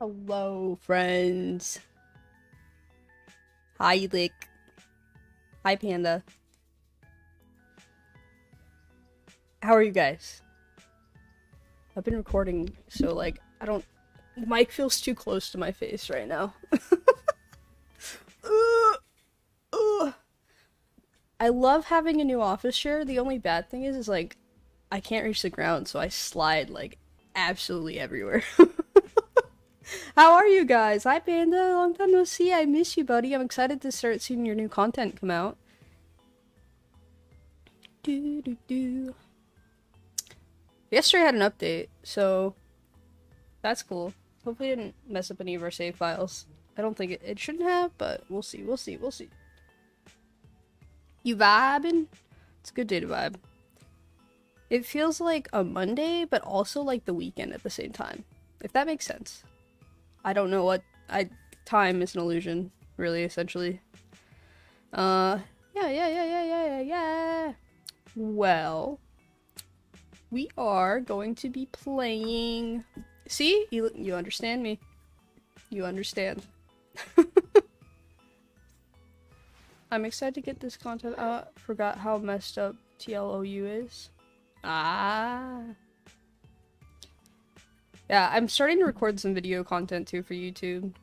Hello, friends. Hi, Lick. Hi, Panda. How are you guys? I've been recording, so like, I don't. The mic feels too close to my face right now. Ugh. Ugh. I love having a new office chair. The only bad thing is, is like, I can't reach the ground, so I slide like absolutely everywhere. How are you guys? Hi, Panda. Long time no see. I miss you, buddy. I'm excited to start seeing your new content come out. Do do do. Yesterday I had an update, so that's cool. Hopefully, it didn't mess up any of our save files. I don't think it, it shouldn't have, but we'll see. We'll see. We'll see. You vibing? It's a good day to vibe. It feels like a Monday, but also like the weekend at the same time. If that makes sense. I don't know what I time is an illusion, really, essentially. Uh yeah, yeah, yeah, yeah, yeah, yeah, yeah. Well, we are going to be playing See? You you understand me. You understand. I'm excited to get this content out. Forgot how messed up TLOU is. Ah. Yeah, I'm starting to record some video content too for YouTube.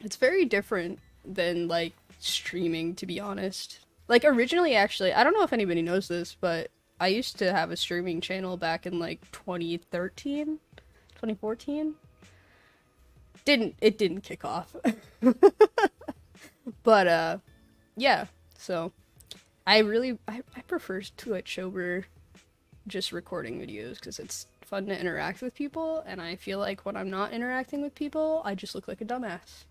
It's very different than like streaming, to be honest. Like originally, actually, I don't know if anybody knows this, but I used to have a streaming channel back in like 2013, 2014. Didn't it didn't kick off. but uh yeah, so I really I, I prefer Twitch over just recording videos because it's fun to interact with people and I feel like when I'm not interacting with people, I just look like a dumbass.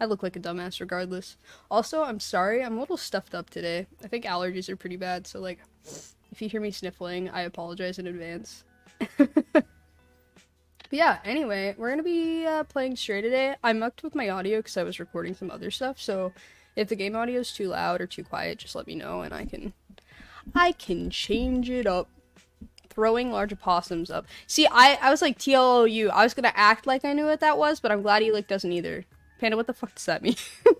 I look like a dumbass regardless. Also, I'm sorry, I'm a little stuffed up today. I think allergies are pretty bad, so like if you hear me sniffling, I apologize in advance. but yeah, anyway, we're gonna be uh, playing Stray today. I mucked with my audio because I was recording some other stuff, so if the game audio is too loud or too quiet, just let me know and I can I can change it up. Throwing large opossums up. See, I, I was like TLOU. I was gonna act like I knew what that was, but I'm glad Elick doesn't either. Panda, what the fuck does that mean?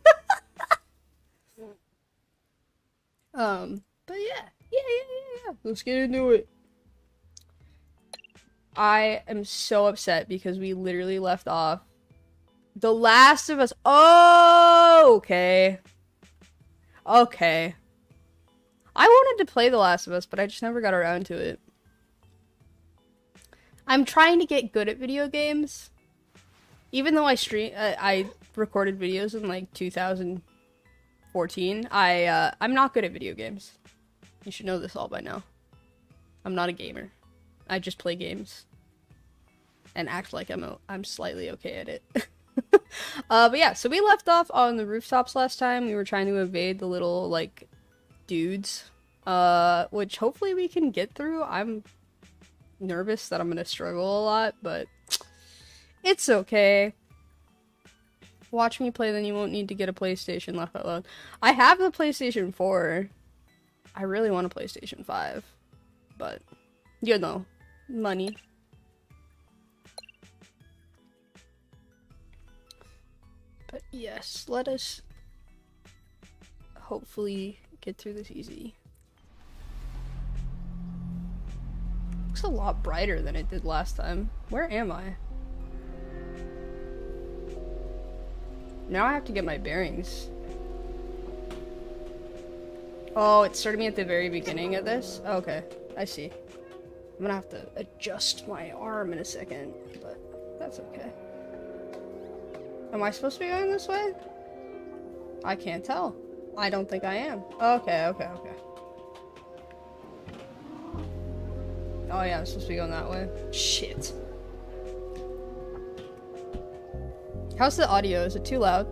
um, but yeah. Yeah, yeah, yeah, yeah. Let's get into it. I am so upset because we literally left off The Last of Us. Oh, okay. Okay. I wanted to play The Last of Us, but I just never got around to it. I'm trying to get good at video games. Even though I stream, uh, I recorded videos in like 2014. I uh, I'm not good at video games. You should know this all by now. I'm not a gamer. I just play games and act like I'm a, I'm slightly okay at it. uh, but yeah, so we left off on the rooftops last time. We were trying to evade the little like dudes, uh, which hopefully we can get through. I'm nervous that I'm gonna struggle a lot, but it's okay. Watch me play, then you won't need to get a PlayStation left alone. I have the PlayStation 4. I really want a PlayStation 5. But, you know, money. But yes, let us hopefully get through this easy. Looks a lot brighter than it did last time. Where am I? Now I have to get my bearings. Oh, it started me at the very beginning of this? Okay, I see. I'm gonna have to adjust my arm in a second, but that's okay. Am I supposed to be going this way? I can't tell. I don't think I am. Okay, okay, okay. Oh yeah, I'm supposed to be going that way. Shit. How's the audio? Is it too loud?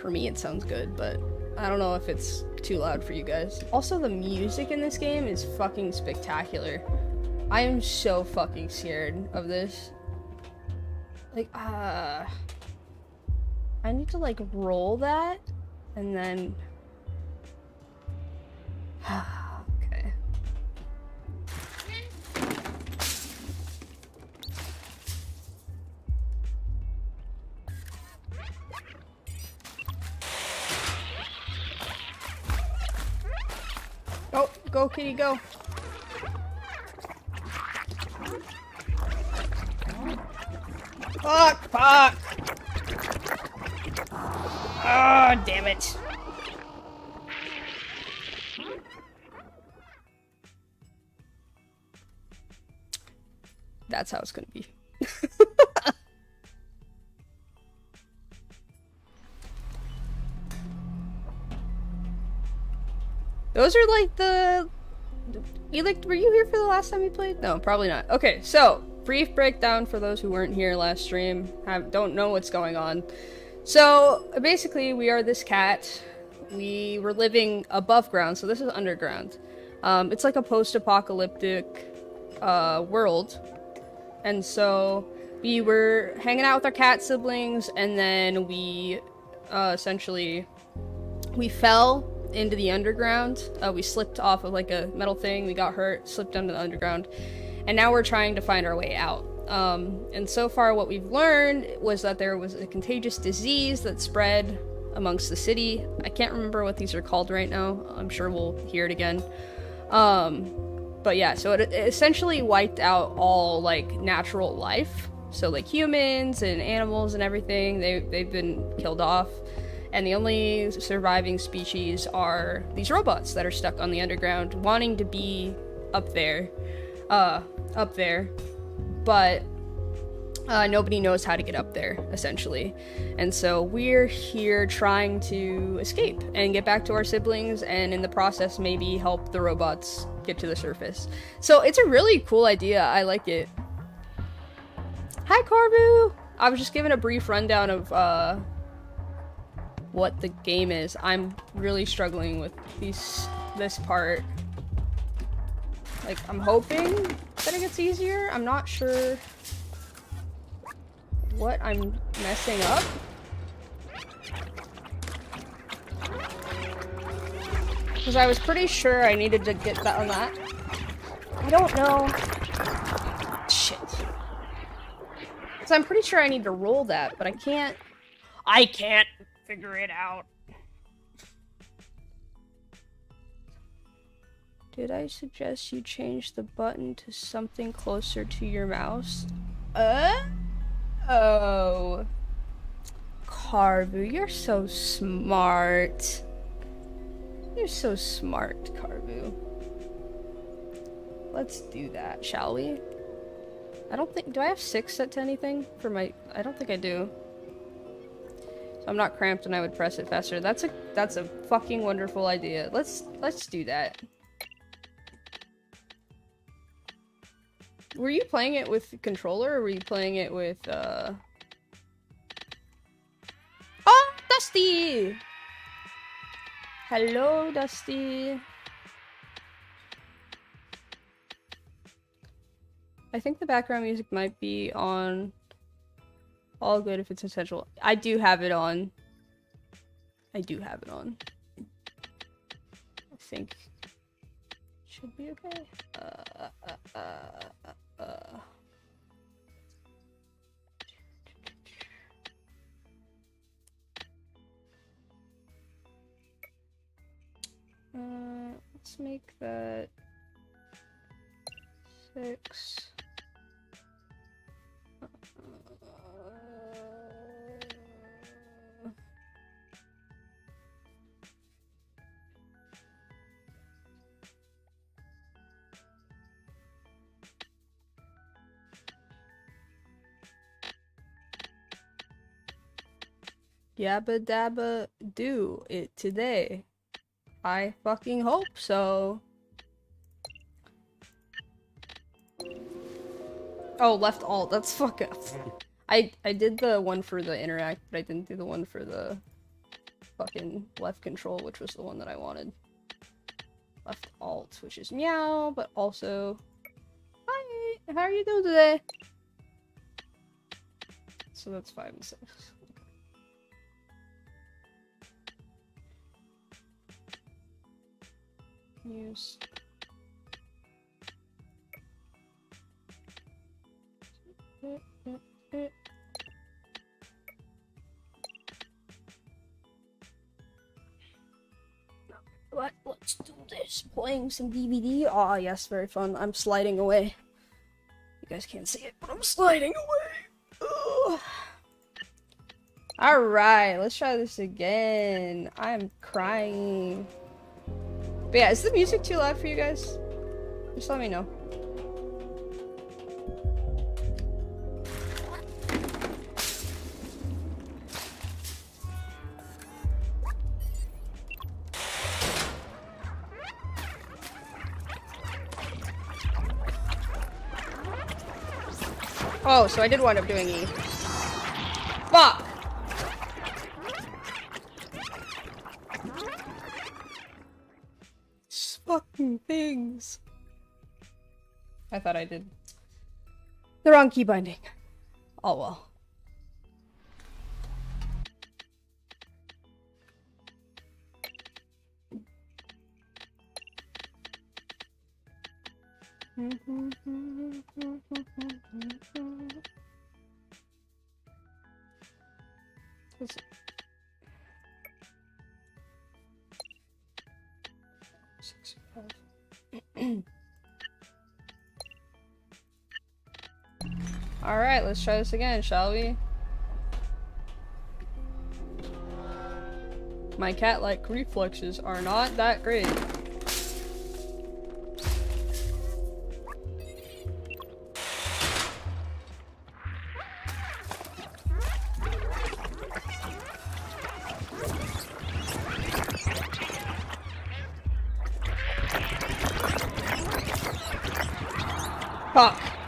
For me, it sounds good, but I don't know if it's too loud for you guys. Also, the music in this game is fucking spectacular. I am so fucking scared of this. Like, ah. Uh, I need to, like, roll that, and then okay. Oh, go kitty, go. Fuck, fuck! Oh, damn it. That's how it's gonna be. Those are like the. You like? Were you here for the last time we played? No, probably not. Okay, so brief breakdown for those who weren't here last stream. Have don't know what's going on. So basically, we are this cat. We were living above ground, so this is underground. Um, it's like a post-apocalyptic uh, world, and so we were hanging out with our cat siblings, and then we uh, essentially we fell into the underground. Uh, we slipped off of like a metal thing. We got hurt, slipped into the underground, and now we're trying to find our way out. Um, and so far, what we've learned was that there was a contagious disease that spread amongst the city. I can't remember what these are called right now. I'm sure we'll hear it again. Um, but yeah, so it, it essentially wiped out all like natural life. So like humans and animals and everything, they they've been killed off. And the only surviving species are these robots that are stuck on the underground, wanting to be up there, uh, up there, but uh, nobody knows how to get up there, essentially. And so we're here trying to escape and get back to our siblings, and in the process, maybe help the robots get to the surface. So it's a really cool idea. I like it. Hi, Carbu! I was just giving a brief rundown of uh, what the game is. I'm really struggling with these this part. Like, I'm hoping that it gets easier. I'm not sure what I'm messing up. Because I was pretty sure I needed to get that on that. I don't know. Shit. Because I'm pretty sure I need to roll that, but I can't... I can't figure it out. Did I suggest you change the button to something closer to your mouse? Uh? Oh. Carvu, you're so smart. You're so smart, Carvu. Let's do that, shall we? I don't think- do I have six set to anything? For my- I don't think I do. So I'm not cramped and I would press it faster. That's a- that's a fucking wonderful idea. Let's- let's do that. Were you playing it with controller or were you playing it with, uh... Oh, Dusty! Hello, Dusty. I think the background music might be on all good if it's essential. I do have it on. I do have it on. I think should be okay. Uh, uh, uh, uh, let's make that six. Yabba dabba do it today. I fucking hope so. Oh, left alt. That's fuck up. I I did the one for the interact, but I didn't do the one for the fucking left control, which was the one that I wanted. Left alt, which is meow, but also hi. How are you doing today? So that's five and six. Use. What? Let's do this. Playing some DVD. Ah, yes, very fun. I'm sliding away. You guys can't see it, but I'm sliding away. Alright, let's try this again. I'm crying. But yeah, is the music too loud for you guys? Just let me know. Oh, so I did wind up doing E. I thought I did the wrong key binding. Oh well. What's let's try this again, shall we? My cat-like reflexes are not that great.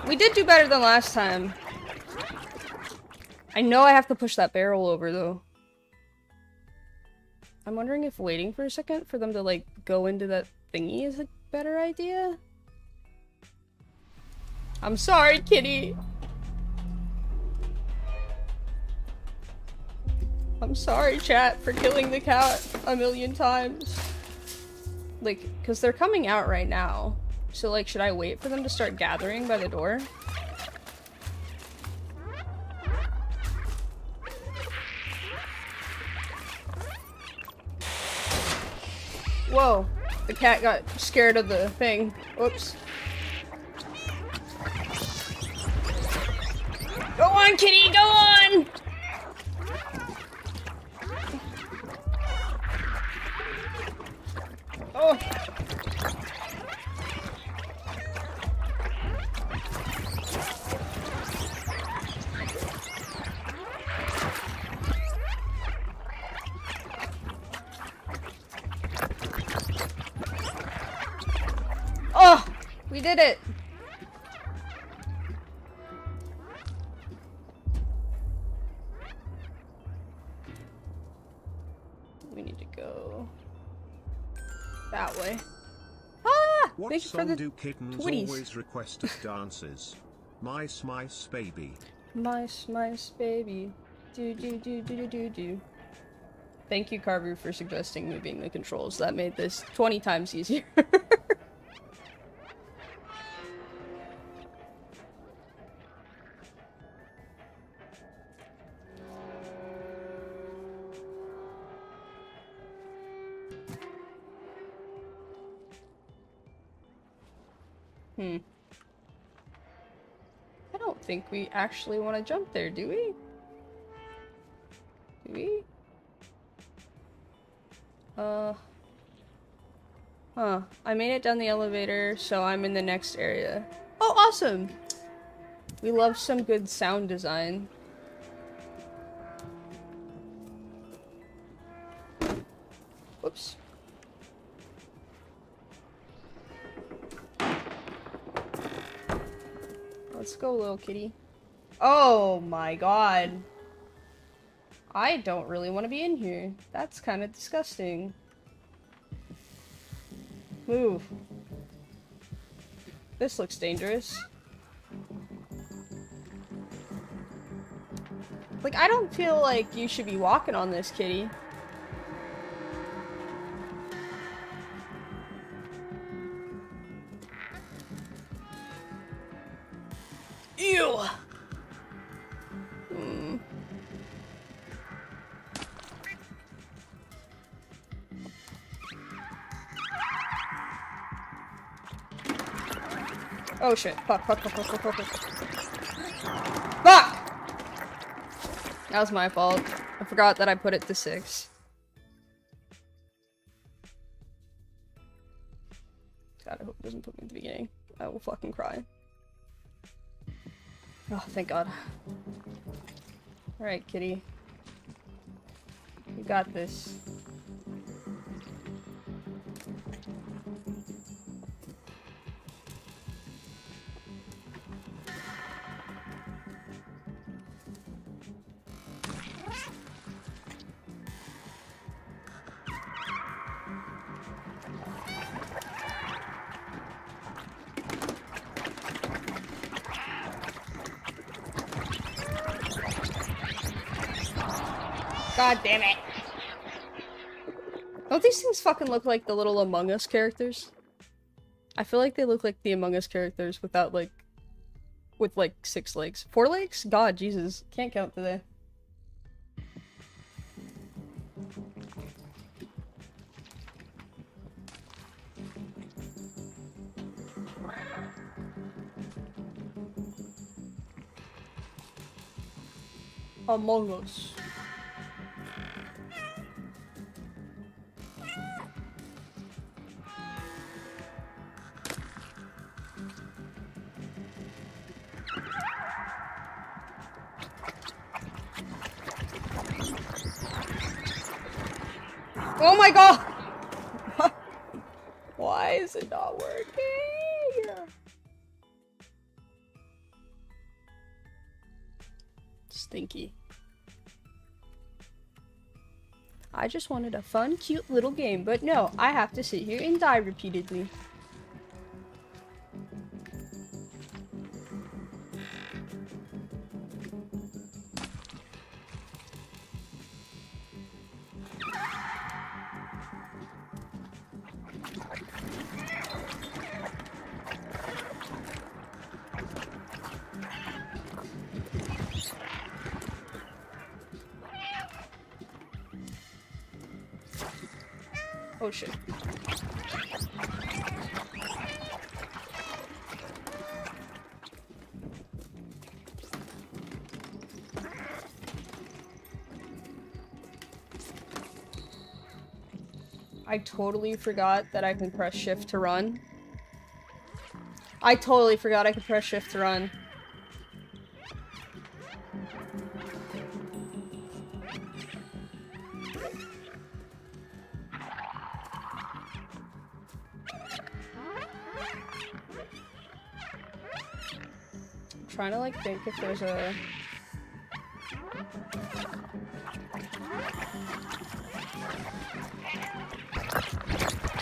We did do better than last time. I know I have to push that barrel over, though. I'm wondering if waiting for a second for them to, like, go into that thingy is a better idea? I'm sorry, kitty! I'm sorry, chat, for killing the cat a million times. Like, because they're coming out right now. So, like, should I wait for them to start gathering by the door? The cat got scared of the thing. Whoops. Go on, kitty, go on! Did it. We need to go that way. Ah! What Thank you for the do kittens twitties. always request at dances? Mice, mice, baby. Mice, mice, baby. Do, do, do, do, do, do, do. Thank you, Carver, for suggesting moving the controls. That made this 20 times easier. think we actually want to jump there, do we? Do we? Uh. Huh. I made it down the elevator, so I'm in the next area. Oh, awesome! We love some good sound design. Little kitty. Oh my god. I don't really want to be in here. That's kind of disgusting. Move. This looks dangerous. Like, I don't feel like you should be walking on this, kitty. Oh shit. Fuck, fuck, fuck, fuck, fuck, fuck, fuck. That was my fault. I forgot that I put it to six. God, I hope it doesn't put me at the beginning. I will fucking cry. Oh, thank God. Alright, kitty. You got this. God damn it. Don't these things fucking look like the little Among Us characters? I feel like they look like the Among Us characters without like with like six legs. Four legs? God, Jesus. Can't count today. Among Us. Just wanted a fun, cute little game, but no, I have to sit here and die repeatedly. Totally forgot that I can press shift to run. I totally forgot I could press shift to run. I'm trying to like think if there's a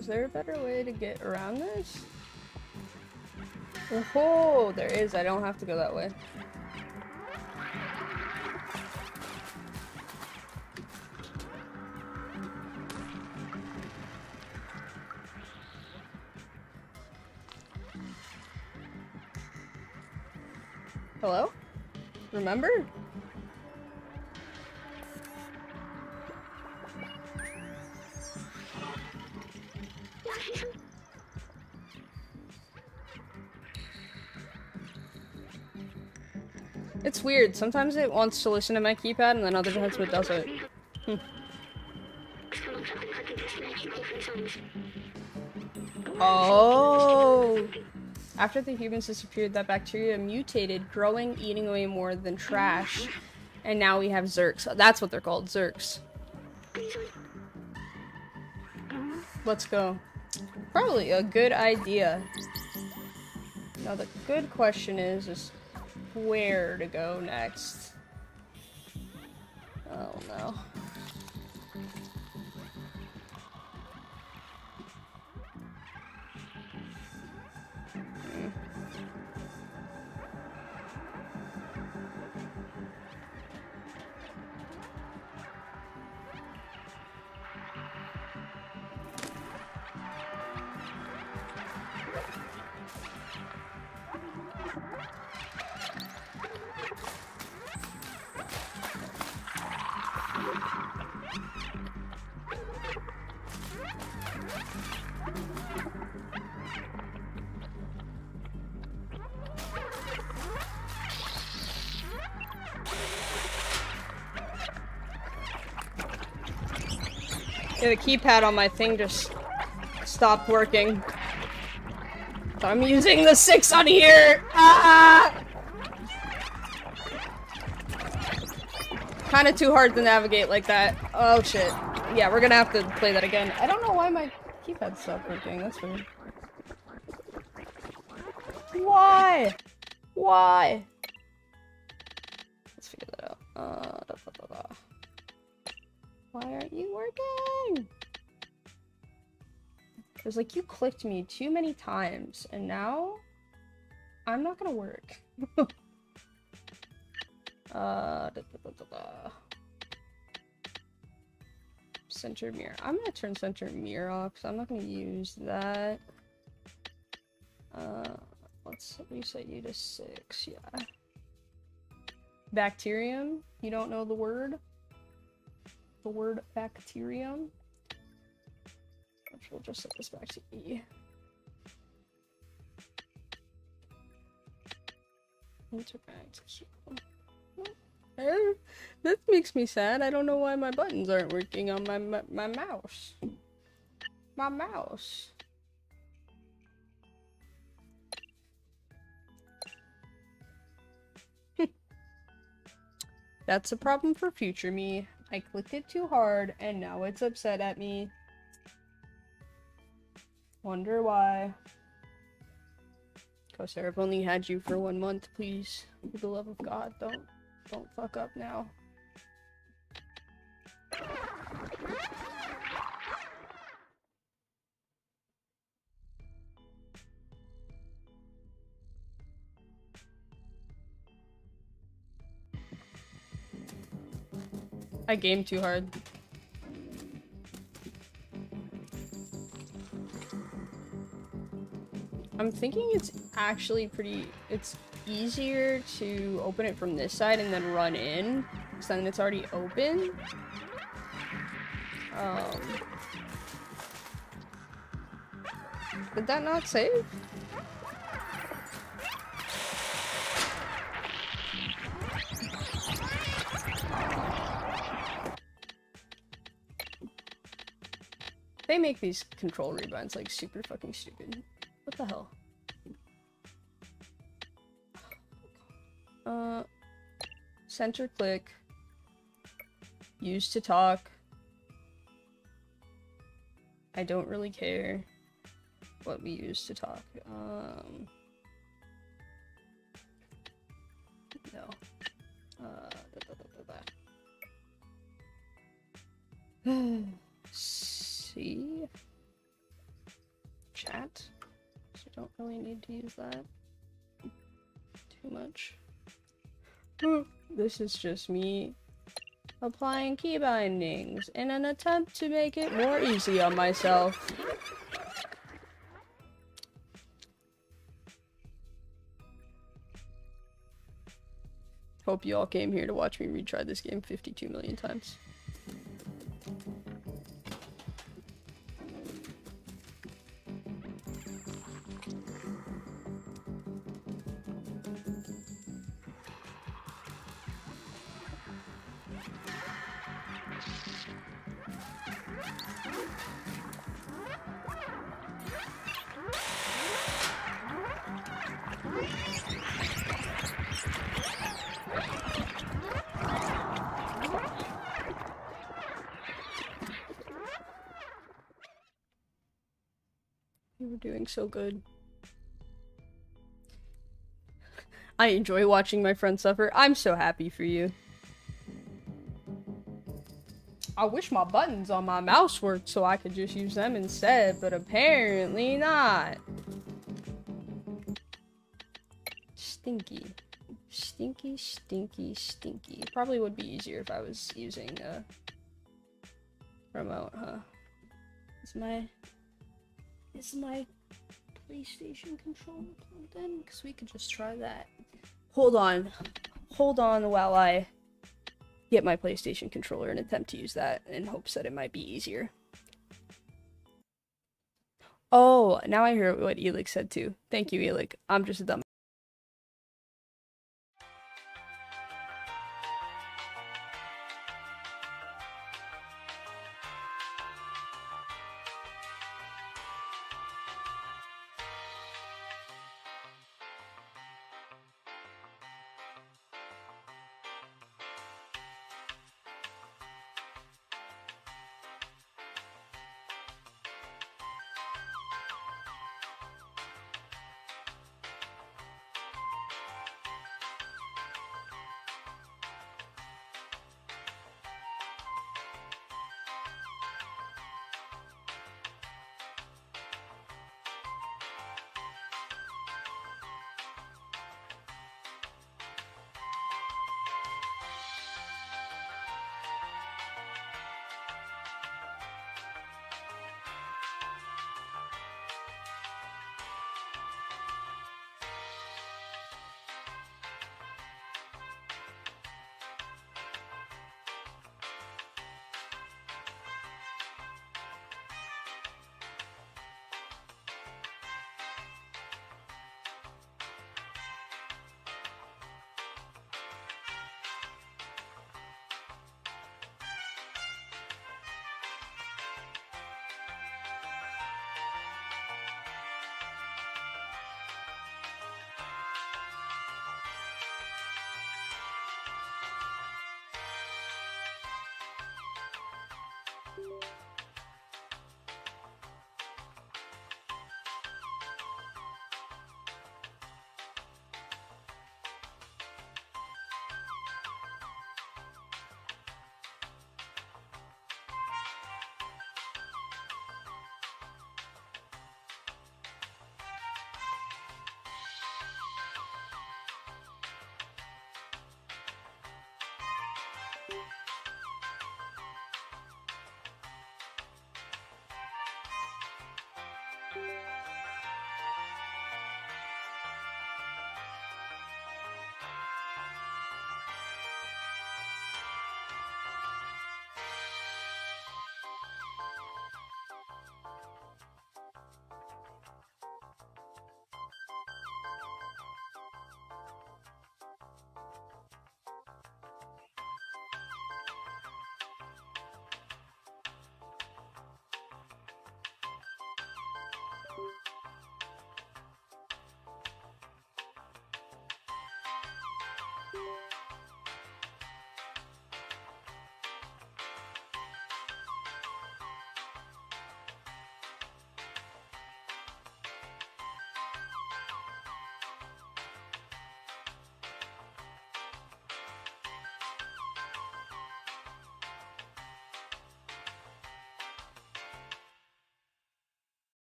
is there a better way to get around this? Oh, there is. I don't have to go that way. Hello? Remember? Weird. Sometimes it wants to listen to my keypad, and then other times it doesn't. Hmm. Oh. After the humans disappeared, that bacteria mutated, growing, eating away more than trash. And now we have Zurks. That's what they're called, Zurks. Let's go. Probably a good idea. Now the good question is, is where to go next. Oh no. The keypad on my thing just stopped working. I'm using the six on here. Ah! Kind of too hard to navigate like that. Oh shit. Yeah, we're gonna have to play that again. I don't know why my keypad stopped working. That's weird. Why? Why? Like you clicked me too many times, and now I'm not gonna work. uh, da, da, da. Center mirror. I'm gonna turn center mirror off because I'm not gonna use that. Uh, let's reset you to six. Yeah. Bacterium. You don't know the word? the word bacterium. Which we'll just set this back to E. Interact. Eh, That makes me sad. I don't know why my buttons aren't working on my my, my mouse. My mouse. That's a problem for future me. I clicked it too hard and now it's upset at me. Wonder why. Corsair, I've only had you for one month, please. For the love of God, don't don't fuck up now. I game too hard. I'm thinking it's actually pretty. It's easier to open it from this side and then run in, because then it's already open. Um, did that not save? They make these control rebinds like super fucking stupid. The hell? Uh, center click. Use to talk. I don't really care what we use to talk. Um, no. Uh, da, da, da. See? Chat. Don't really need to use that too much. Hmm. This is just me applying key bindings in an attempt to make it more easy on myself. Hope you all came here to watch me retry this game 52 million times. Doing so good. I enjoy watching my friends suffer. I'm so happy for you. I wish my buttons on my mouse worked so I could just use them instead, but apparently not. Stinky. Stinky, stinky, stinky. Probably would be easier if I was using a remote, huh? Is my is my PlayStation controller plugged in? Because we could just try that. Hold on. Hold on while I get my PlayStation controller and attempt to use that in hopes that it might be easier. Oh, now I hear what Elix said too. Thank you, Elix. I'm just a dumb.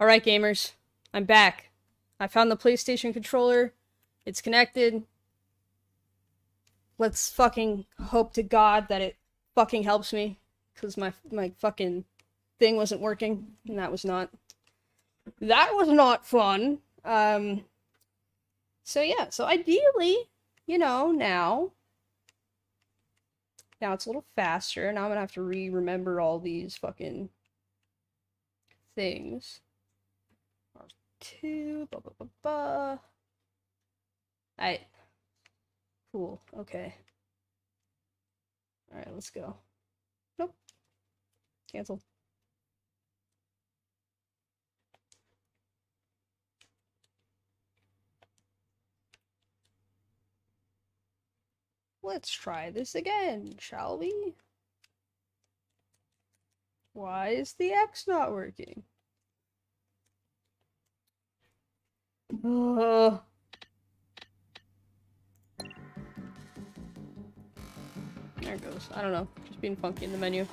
Alright, gamers. I'm back. I found the PlayStation controller. It's connected. Let's fucking hope to God that it fucking helps me. Because my, my fucking thing wasn't working. And that was not... That was not fun. Um... So yeah, so ideally, you know, now... Now it's a little faster. Now I'm gonna have to re-remember all these fucking things. R2, blah, blah, blah, blah. Alright. Cool, okay. Alright, let's go. Nope. Cancel. Let's try this again, shall we? Why is the X not working? There it goes. I don't know. Just being funky in the menu.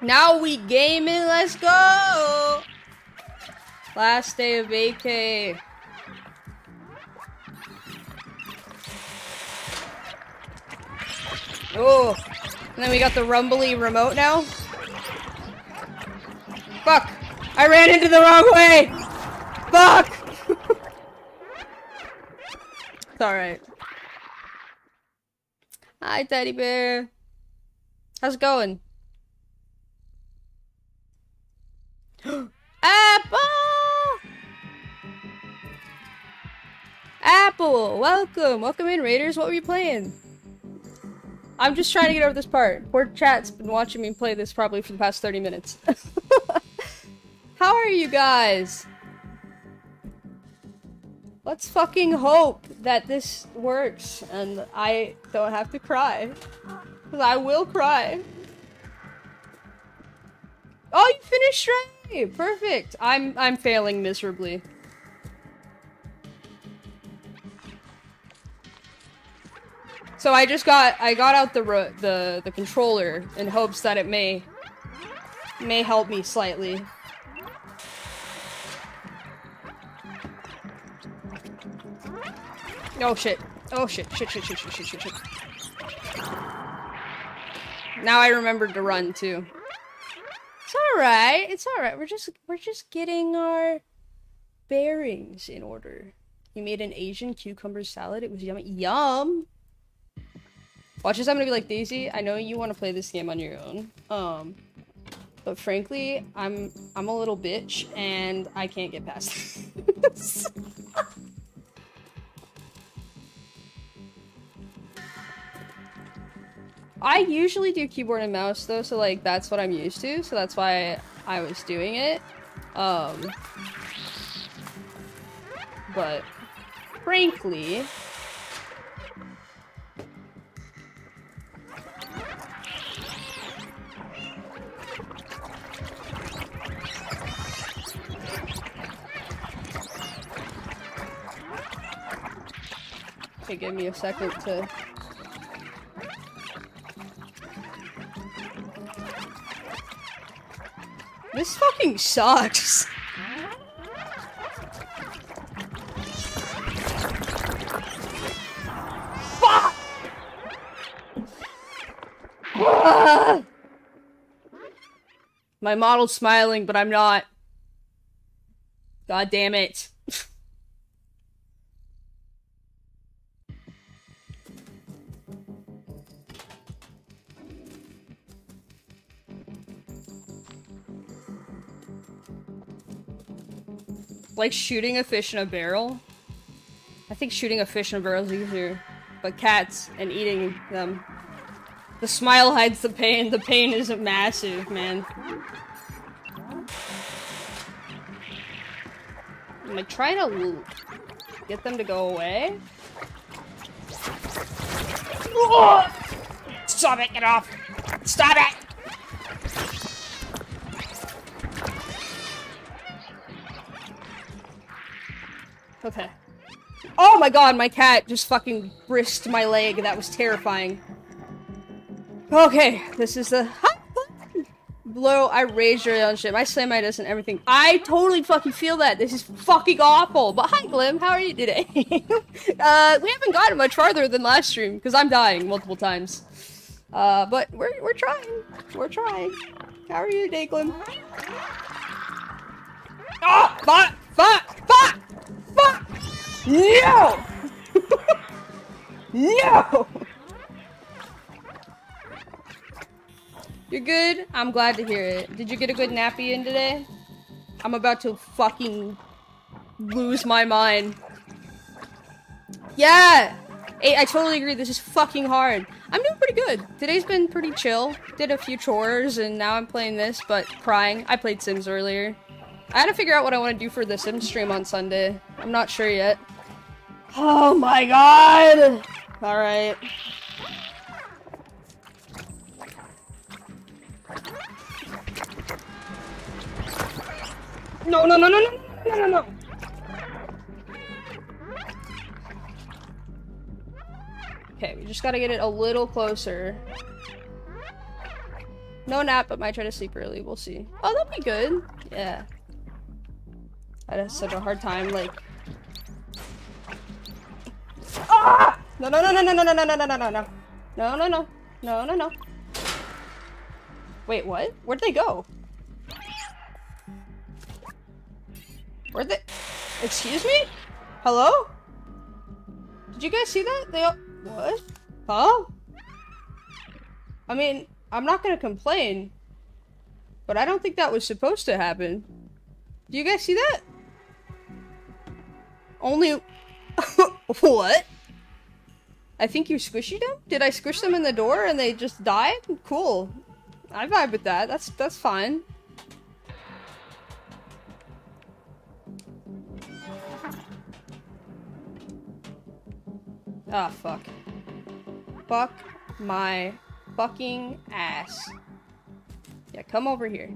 Now we gaming, let's go! Last day of vacay. Oh, and then we got the rumbly remote now. Fuck! I ran into the wrong way! Fuck! it's alright. Hi, teddy bear. How's it going? Apple! Apple! Welcome! Welcome in, Raiders. What were you playing? I'm just trying to get over this part. Poor chat's been watching me play this probably for the past 30 minutes. How are you guys? Let's fucking hope that this works and I don't have to cry. Because I will cry. Oh, you finished right! Perfect! I'm I'm failing miserably. So I just got I got out the the the controller in hopes that it may may help me slightly. Oh shit. Oh shit. Shit shit shit shit shit shit shit. Now I remembered to run too. It's alright. It's alright. We're just we're just getting our bearings in order. You made an Asian cucumber salad. It was yummy. Yum! Watch this, I'm gonna be like, Daisy, I know you want to play this game on your own. Um, but frankly, I'm I'm a little bitch and I can't get past this. I usually do keyboard and mouse though, so like that's what I'm used to, so that's why I was doing it. Um, but frankly, Okay, give me a second to... This fucking sucks. Fuck! My model's smiling, but I'm not. God damn it. Like shooting a fish in a barrel. I think shooting a fish in a barrel is easier. But cats and eating them. The smile hides the pain. The pain isn't massive, man. I'm like trying to get them to go away. Stop it! Get off! Stop it! Okay. Oh my god, my cat just fucking brisked my leg. That was terrifying. Okay, this is the blow. I rage on shit. My slam and everything. I totally fucking feel that. This is fucking awful. But hi, Glim. How are you today? uh, we haven't gotten much farther than last stream because I'm dying multiple times. Uh, but we're we're trying. We're trying. How are you today, Glim? Oh, fuck, fuck, fuck, fuck! No! You're good? I'm glad to hear it. Did you get a good nappy in today? I'm about to fucking lose my mind. Yeah! Hey, I totally agree, this is fucking hard. I'm doing pretty good. Today's been pretty chill. Did a few chores, and now I'm playing this, but crying. I played Sims earlier. I had to figure out what I want to do for the Sims stream on Sunday. I'm not sure yet. Oh my god! Alright. No, no, no, no, no, no, no, no. Okay, we just gotta get it a little closer. No nap, but might try to sleep early. We'll see. Oh, that'll be good. Yeah. I had such a hard time, like... Ah! No, no, no, no, no, no, no, no, no, no, no, no, no. No, no, no. No, no, no. Wait, what? Where'd they go? Where'd they- Excuse me? Hello? Did you guys see that? They all- What? Huh? I mean, I'm not gonna complain. But I don't think that was supposed to happen. Do you guys see that? Only- What? I think you squishy them? Did I squish them in the door and they just died? Cool. I vibe with that. That's that's fine. Ah, fuck. Fuck my fucking ass. Yeah, come over here.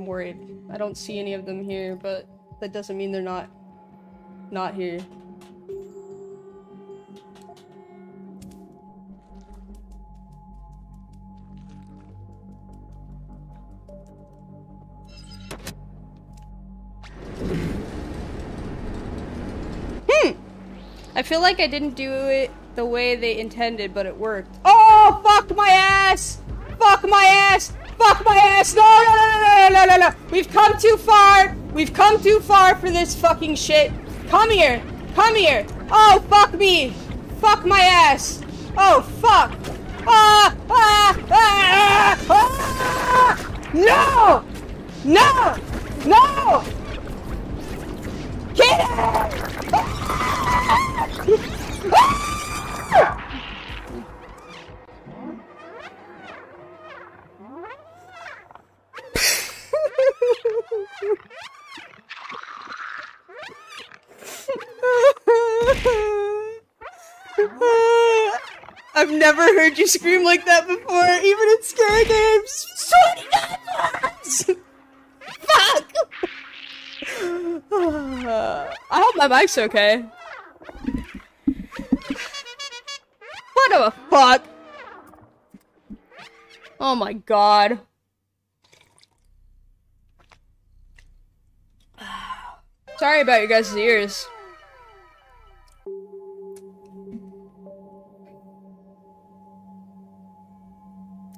I'm worried. I don't see any of them here, but that doesn't mean they're not not here. Hmm. I feel like I didn't do it the way they intended, but it worked. Oh, fuck my ass! Fuck my ass! Fuck my ass! No, no, no, no, no, no, no! We've come too far! We've come too far for this fucking shit! Come here! Come here! Oh, fuck me! Fuck my ass! Oh, fuck! Ah! Ah! Ah! ah! No! No! No! Get it! Ah! I've never heard you scream like that before, even in scary games. So! Fuck! I hope my mic's okay. What the fuck? Oh my god. Sorry about your guys' ears.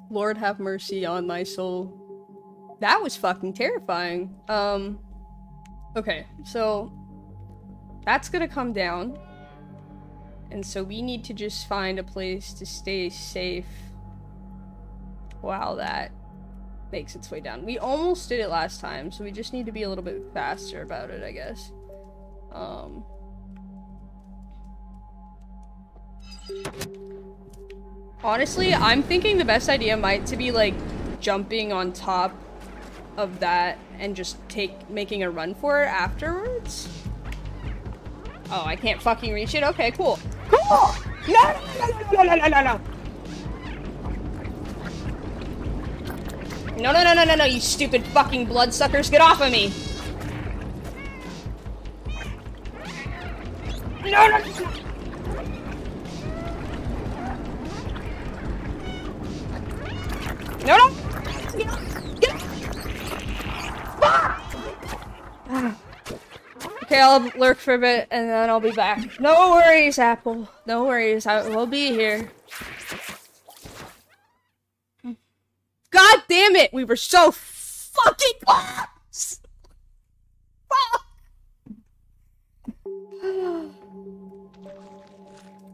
Lord have mercy on my soul. That was fucking terrifying. Um, okay, so that's gonna come down. And so we need to just find a place to stay safe while that makes its way down. We almost did it last time, so we just need to be a little bit faster about it, I guess. Um... Honestly, I'm thinking the best idea might to be like jumping on top of that and just take making a run for it afterwards. Oh, I can't fucking reach it? Okay, cool. Cool! No, no, no, no, no, no, no, no. No, no, no, no, no, no, you stupid fucking bloodsuckers. Get off of me. No, no, no. No. Get off. Get. Okay, I'll lurk for a bit and then I'll be back. No worries, Apple. No worries. I will be here. God damn it! We were so fucking close!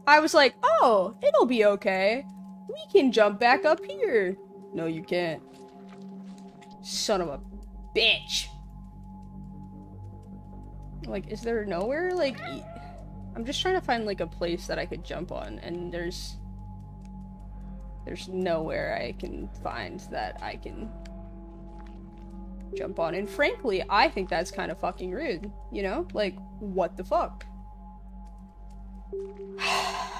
I was like, oh, it'll be okay. We can jump back up here. No, you can't. Son of a bitch. Like, is there nowhere? Like, I'm just trying to find, like, a place that I could jump on, and there's... There's nowhere I can find that I can jump on. And frankly, I think that's kind of fucking rude, you know? Like, what the fuck?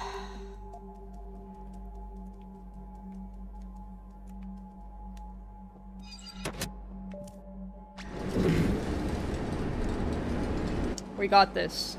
We got this.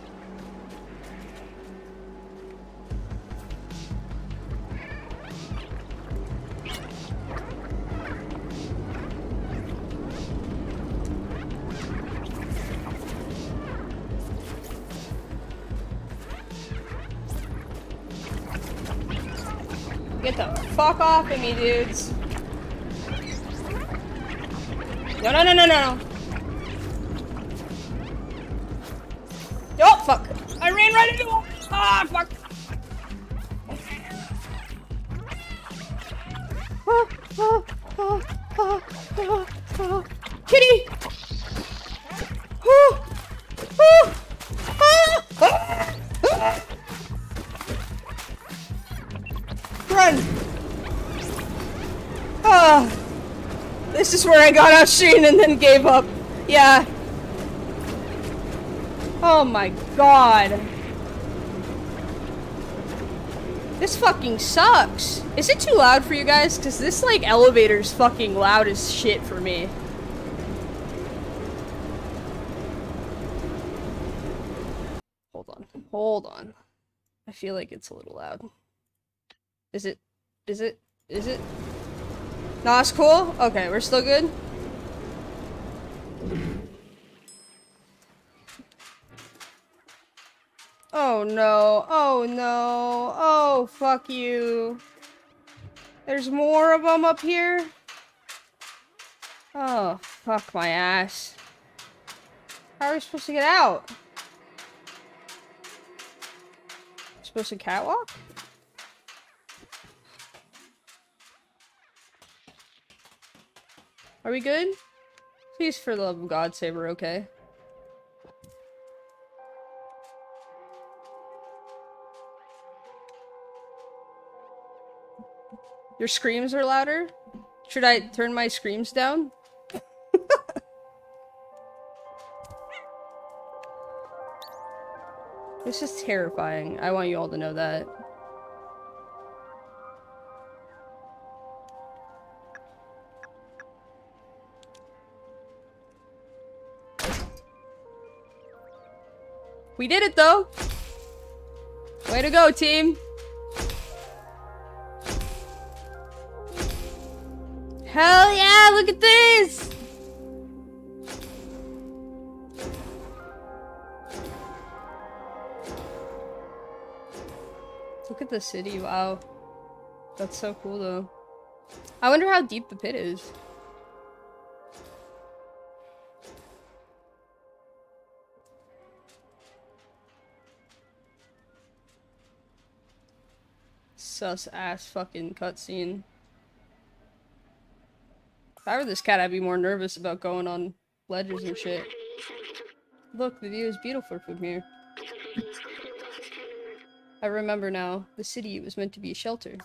Fuck off of me, dudes. No, no, no, no, no. Oh, fuck. I ran right into him. Ah, fuck. Ah, ah, ah, ah, ah, ah. Kitty! I got out Sheen and then gave up. Yeah. Oh my god. This fucking sucks. Is it too loud for you guys? Cause this like elevator's fucking loud as shit for me. Hold on. Hold on. I feel like it's a little loud. Is it? Is it? Is it? No, it's cool? Okay, we're still good? Oh no, oh no, oh fuck you. There's more of them up here? Oh, fuck my ass. How are we supposed to get out? Supposed to catwalk? Are we good? Please, for the love of God, say we're okay. Your screams are louder? Should I turn my screams down? this is terrifying. I want you all to know that. We did it though! Way to go, team! Hell yeah, look at this! Look at the city, wow. That's so cool though. I wonder how deep the pit is. Sus ass fucking cutscene. If I were this cat, I'd be more nervous about going on ledges and shit. Look, the view is beautiful from here. I remember now. The city was meant to be a shelter.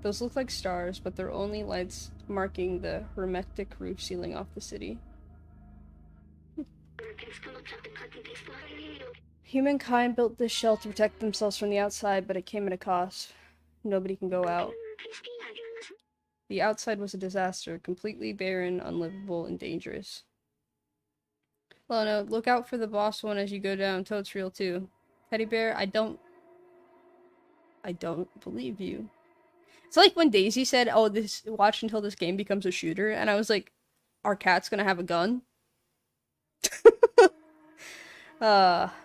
Those look like stars, but they're only lights marking the hermetic roof ceiling off the city. Humankind built this shell to protect themselves from the outside, but it came at a cost. Nobody can go out. The outside was a disaster, completely barren, unlivable, and dangerous. Lona, look out for the boss one as you go down. Toad's real too. Teddy bear, I don't I don't believe you. It's like when Daisy said, "Oh, this watch until this game becomes a shooter," and I was like, "Our cat's gonna have a gun." Uh.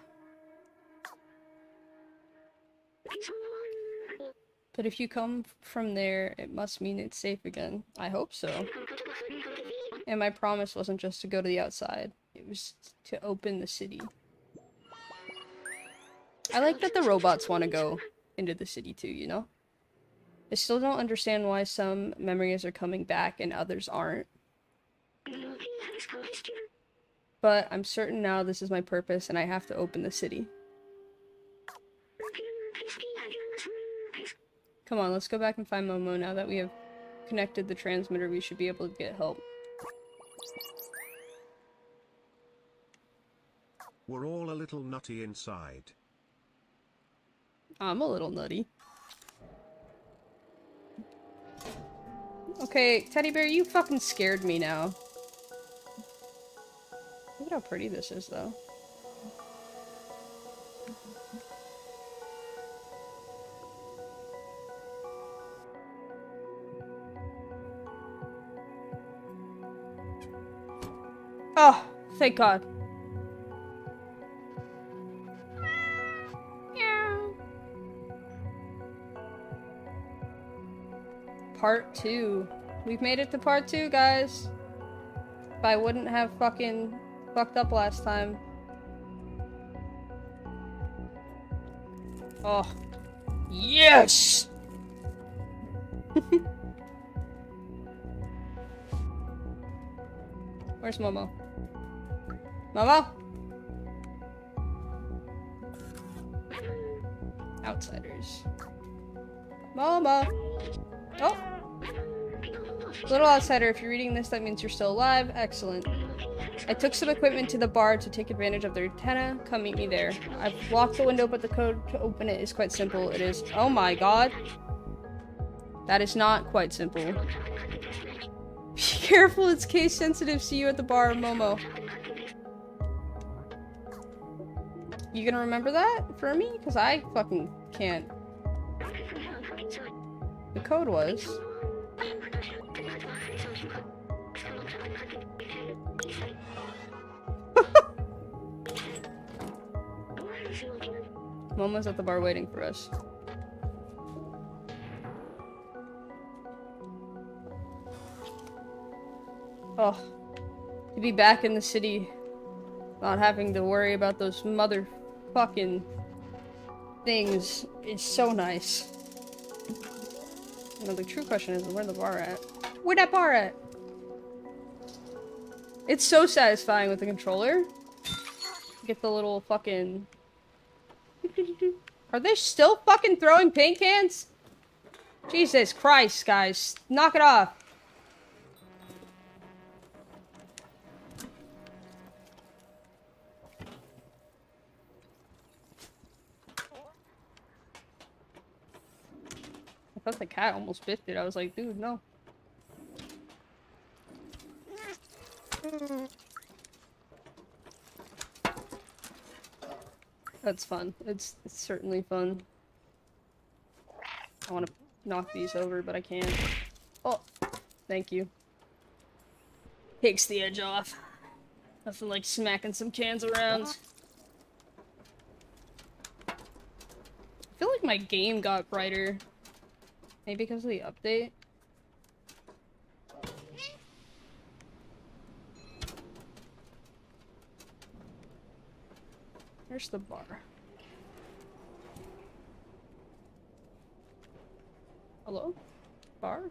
But if you come from there, it must mean it's safe again. I hope so. And my promise wasn't just to go to the outside, it was to open the city. I like that the robots want to go into the city too, you know? I still don't understand why some memories are coming back and others aren't. But I'm certain now this is my purpose and I have to open the city. Come on, let's go back and find Momo now that we have connected the transmitter. We should be able to get help. We're all a little nutty inside. I'm a little nutty. Okay, Teddy Bear, you fucking scared me now. Look at how pretty this is, though. Oh, thank God. Part 2. We've made it to part 2, guys. If I wouldn't have fucking fucked up last time. Oh. Yes! Where's Momo? Momo? Outsiders. Momo! Oh! Little outsider, if you're reading this, that means you're still alive. Excellent. I took some equipment to the bar to take advantage of their antenna. Come meet me there. I've locked the window, but the code to open it is quite simple. It is- Oh my god. That is not quite simple. Be careful, it's case sensitive. See you at the bar, Momo. You gonna remember that for me? Because I fucking can't. The code was... Momo's at the bar waiting for us. Oh, to be back in the city, not having to worry about those motherfucking things is so nice. Now the true question is, where the bar at? Where that bar at? It's so satisfying with the controller. Get the little fucking... Are they still fucking throwing paint cans? Jesus Christ, guys. Knock it off. I thought the cat almost bit it. I was like, dude, no. That's fun. It's, it's certainly fun. I want to knock these over, but I can't. Oh, thank you. Takes the edge off. Nothing like smacking some cans around. I feel like my game got brighter. Maybe because of the update? Where's the bar? Hello? Bar?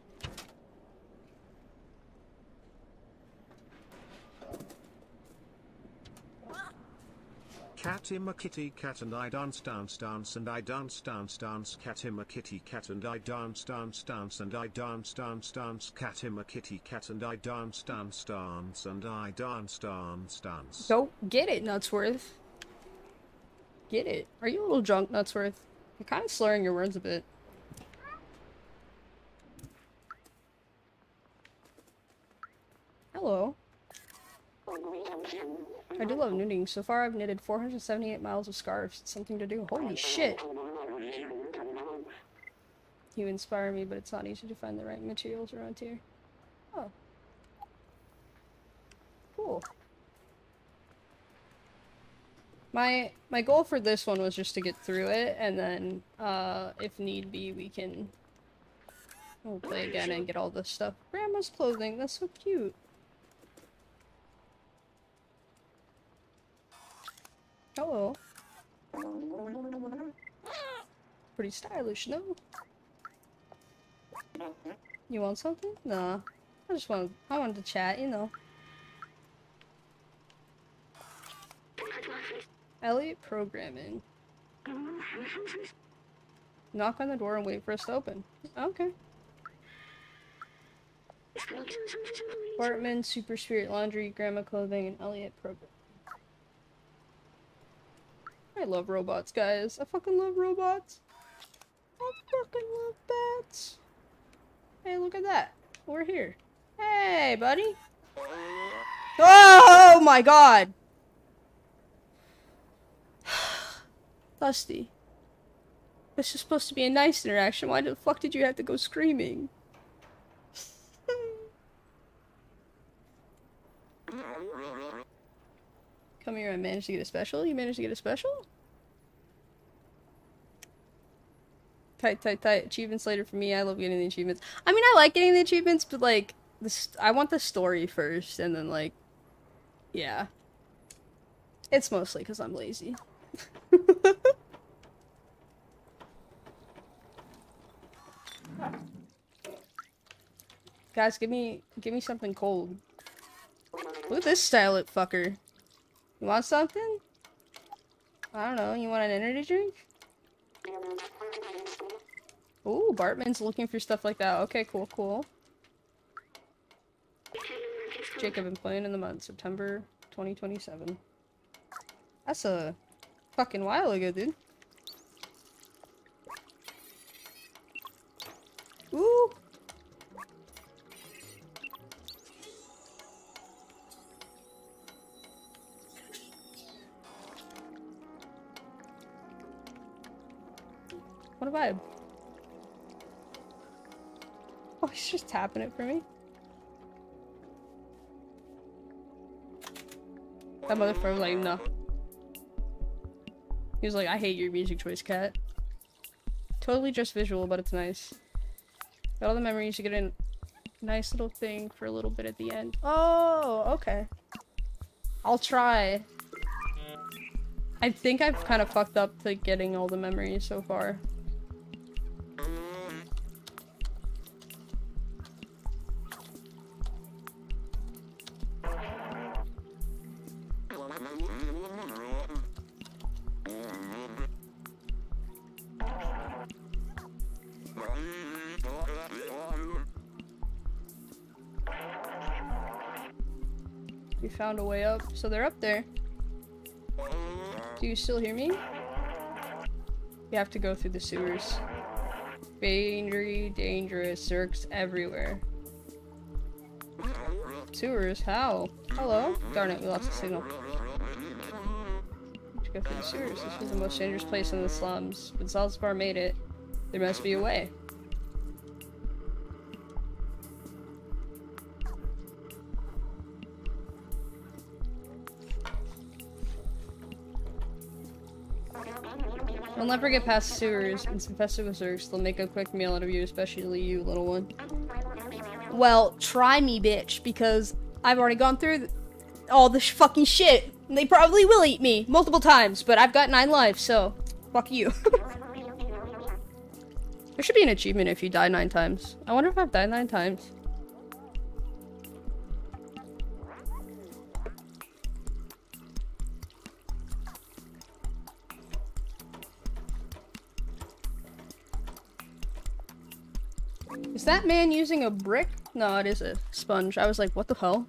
Cat him a kitty cat and I dance dance dance and I dance dance dance cat him a kitty cat and I dance dance dance and I dance dance dance cat him a kitty cat and I dance dance dance and I dance dance dance. Go get it, Nutsworth. Get it. Are you a little drunk, Nutsworth? You're kind of slurring your words a bit. Hello. I do love knitting. So far, I've knitted 478 miles of scarves. It's something to do. Holy shit! You inspire me, but it's not easy to find the right materials around here. Oh. Cool. My my goal for this one was just to get through it, and then, uh, if need be, we can we'll play again and get all this stuff. Grandma's clothing, that's so cute. Hello. Pretty stylish, no? You want something? Nah. I just want I wanted to chat, you know. Elliot programming. Knock on the door and wait for us to open. Okay. Bartman, Super Spirit Laundry, Grandma Clothing, and Elliot program. I love robots, guys. I fucking love robots. I fucking love bats. Hey, look at that. We're here. Hey, buddy. Oh my god! Dusty. This is supposed to be a nice interaction. Why the fuck did you have to go screaming? Come here, I managed to get a special. You managed to get a special? Tight, tight, tight. Achievements later for me. I love getting the achievements. I mean, I like getting the achievements, but like, this, I want the story first, and then like, yeah. It's mostly because I'm lazy. Guys, give me, give me something cold. Look at this stylet fucker. You want something? I don't know. You want an energy drink? Ooh, Bartman's looking for stuff like that. Okay, cool, cool. Jacob been playing in the month September 2027. That's a fucking while ago, dude. Ooh. What a vibe. Oh, he's just tapping it for me. That motherfucker like, no. He was like, I hate your music choice, cat. Totally just visual, but it's nice. Got all the memories, you get a nice little thing for a little bit at the end. Oh, okay. I'll try. I think I've kind of fucked up to getting all the memories so far. We found a way up. So they're up there. Do you still hear me? You have to go through the sewers. Very dangerous. Zurks everywhere. Sewers? How? Hello? Darn it, we lost the signal. We have To go through the sewers. This is the most dangerous place in the slums. But Zalzbar made it. There must be a way. We'll never get past sewers and some festive Zurks. They'll make a quick meal out of you, especially you, little one. Well, try me, bitch, because I've already gone through all this fucking shit. They probably will eat me multiple times, but I've got nine lives, so fuck you. there should be an achievement if you die nine times. I wonder if I've died nine times. That man using a brick? No, it is a sponge. I was like, what the hell?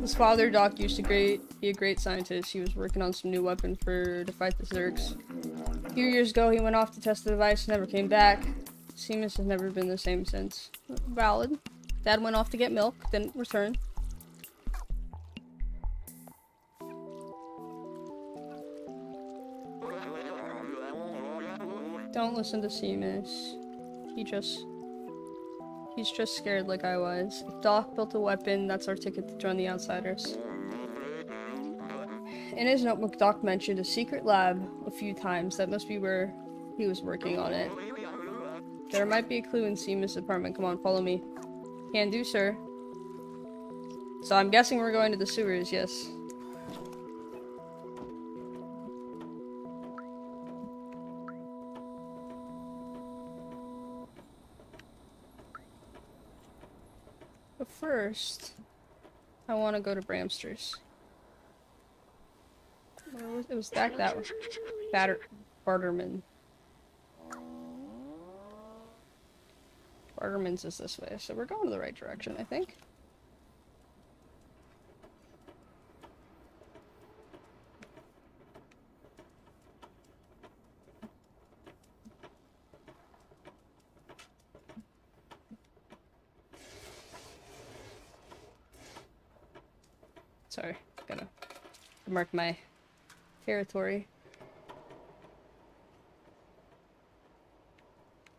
His father, Doc, used to great be a great scientist. He was working on some new weapon for to fight the Zurks. A few years ago, he went off to test the device, never came back. Seamus has never been the same since. Valid. Dad went off to get milk, didn't return. Don't listen to Seamus. He just... He's just scared like I was. If Doc built a weapon, that's our ticket to join the Outsiders. In his notebook, Doc mentioned a secret lab a few times. That must be where he was working on it. There might be a clue in Seamus' apartment. Come on, follow me. Can do, sir. So I'm guessing we're going to the sewers, yes. First, I want to go to Bramster's. Was it? Was that that one? Batter Barterman. Barterman's is this way, so we're going to the right direction, I think. Sorry, gotta mark my territory.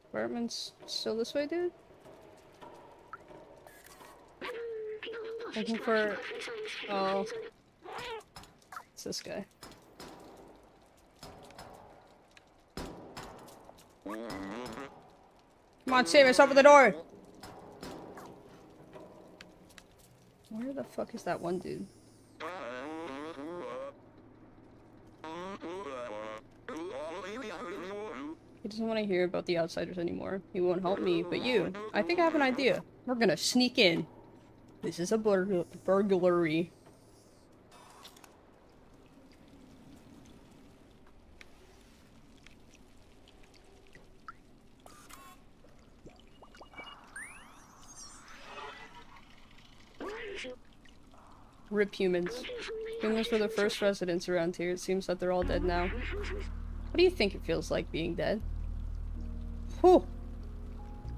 Apartment's still this way, dude? Looking for... Oh. It's this guy. Come on, save us, open the door! Where the fuck is that one dude? Doesn't want to hear about the outsiders anymore. He won't help me, but you. I think I have an idea. We're gonna sneak in. This is a burg burglary. Rip humans. Humans were the first residents around here. It seems that they're all dead now. What do you think it feels like being dead? Whew.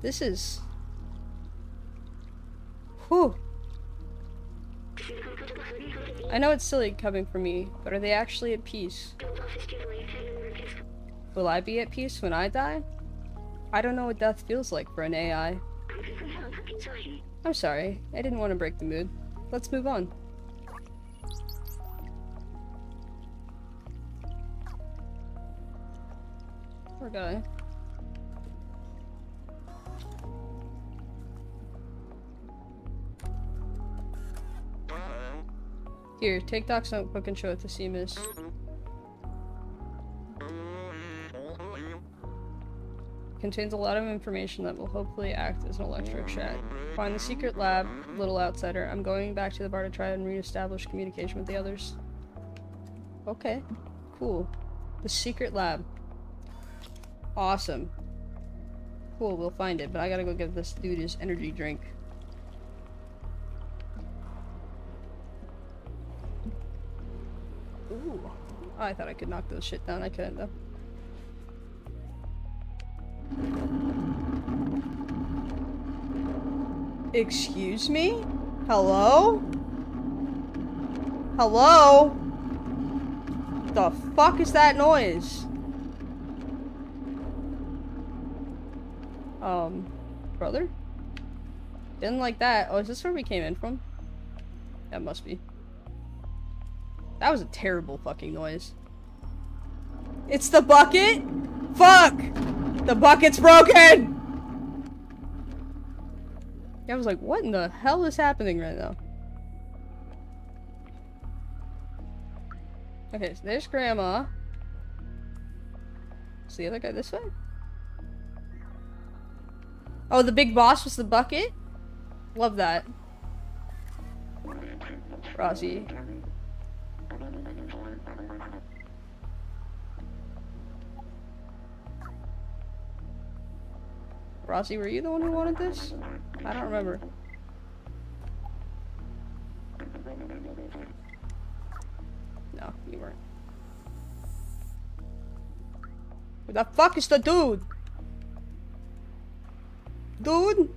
This is... Whew. I know it's silly coming from me, but are they actually at peace? Will I be at peace when I die? I don't know what death feels like for an AI. I'm sorry, I didn't want to break the mood. Let's move on. Poor guy. Here, take Doc's notebook and show it to Seamus. Contains a lot of information that will hopefully act as an electro chat. Find the secret lab, little outsider. I'm going back to the bar to try and re-establish communication with the others. Okay, cool. The secret lab. Awesome. Cool, we'll find it, but I gotta go get this dude his energy drink. Oh, I thought I could knock those shit down. I couldn't though. Excuse me? Hello? Hello? The fuck is that noise? Um, brother? Didn't like that. Oh, is this where we came in from? That must be. That was a terrible fucking noise. It's the bucket? Fuck! The bucket's broken! I was like, what in the hell is happening right now? Okay, so there's grandma. Is the other guy this way? Oh, the big boss was the bucket? Love that. Rossi. Rossi, were you the one who wanted this? I don't remember. No, you weren't. Who the fuck is the dude? Dude?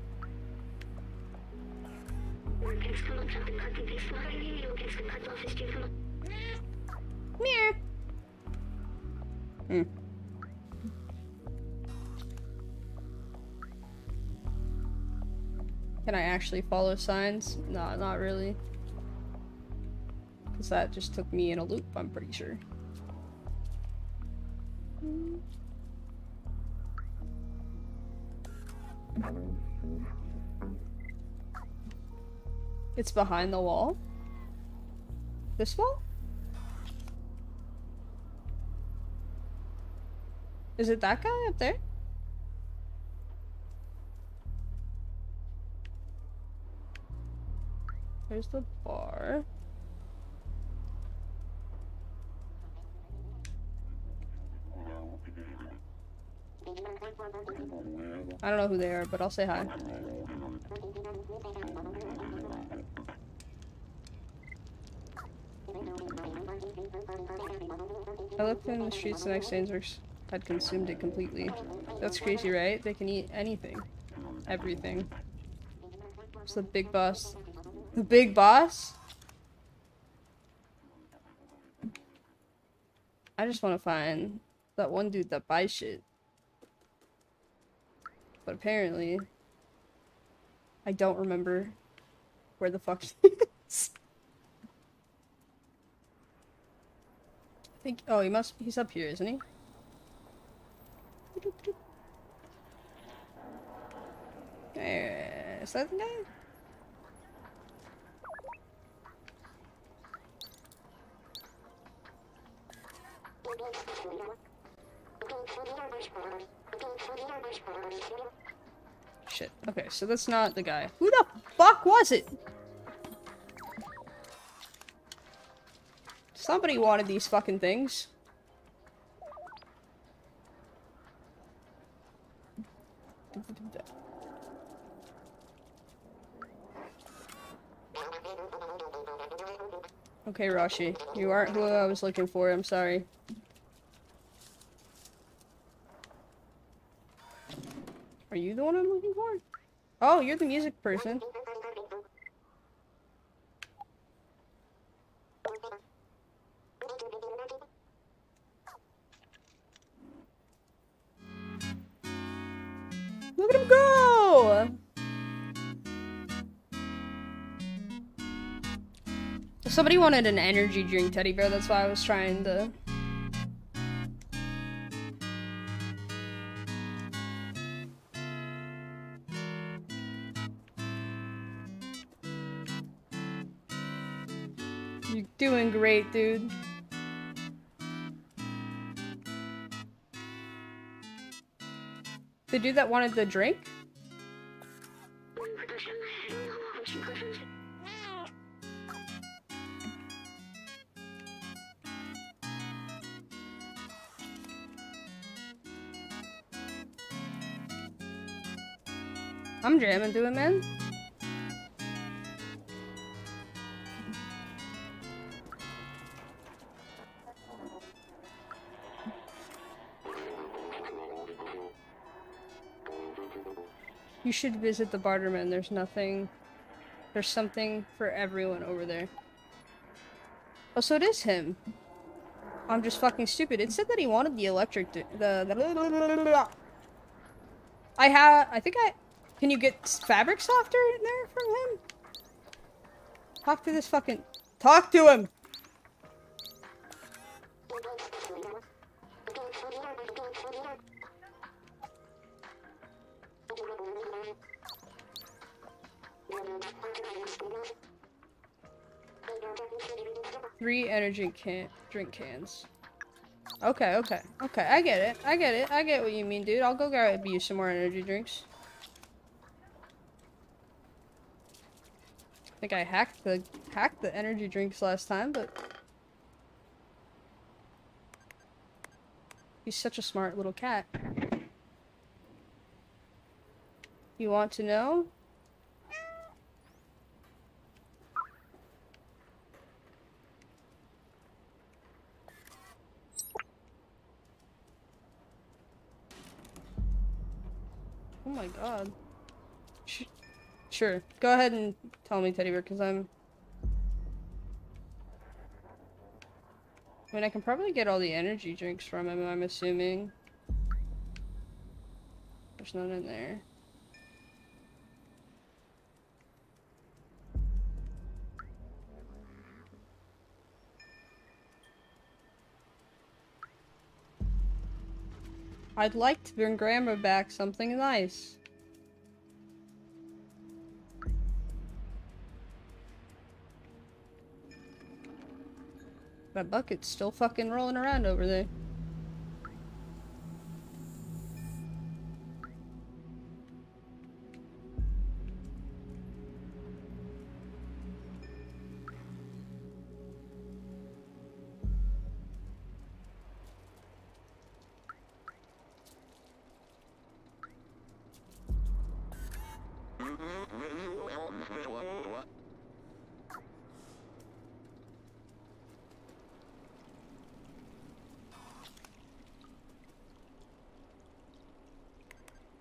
Meow. Hmm. Can I actually follow signs? No, not really. Because that just took me in a loop, I'm pretty sure. It's behind the wall? This wall? Is it that guy up there? There's the bar. I don't know who they are, but I'll say hi. I looked in the streets the next day had consumed it completely. That's crazy, right? They can eat anything. Everything. It's the big boss. The big boss? I just want to find that one dude that buys shit. But apparently, I don't remember where the fuck is. I think, oh, he must, he's up here, isn't he? Is that the guy? Shit. Okay, so that's not the guy. Who the fuck was it? Somebody wanted these fucking things. Okay, Rashi. You aren't who I was looking for, I'm sorry. Are you the one I'm looking for? Oh, you're the music person. Somebody wanted an energy drink teddy bear, that's why I was trying to You're doing great, dude. The dude that wanted the drink? I'm jamming to it, man. You should visit the Barterman. There's nothing... There's something for everyone over there. Oh, so it is him. I'm just fucking stupid. It said that he wanted the electric... The, the... I have... I think I... Can you get fabric softer in there from him? Talk to this fucking... Talk to him! Three energy can drink cans. Okay, okay, okay. I get it. I get it. I get what you mean, dude. I'll go grab you some more energy drinks. I think I hacked the hacked the energy drinks last time, but he's such a smart little cat. You want to know? Oh my god. Sure. Go ahead and tell me, Teddy Bear, because I'm... I mean, I can probably get all the energy drinks from him, I'm assuming. There's none in there. I'd like to bring Grandma back something nice. That bucket's still fucking rolling around over there.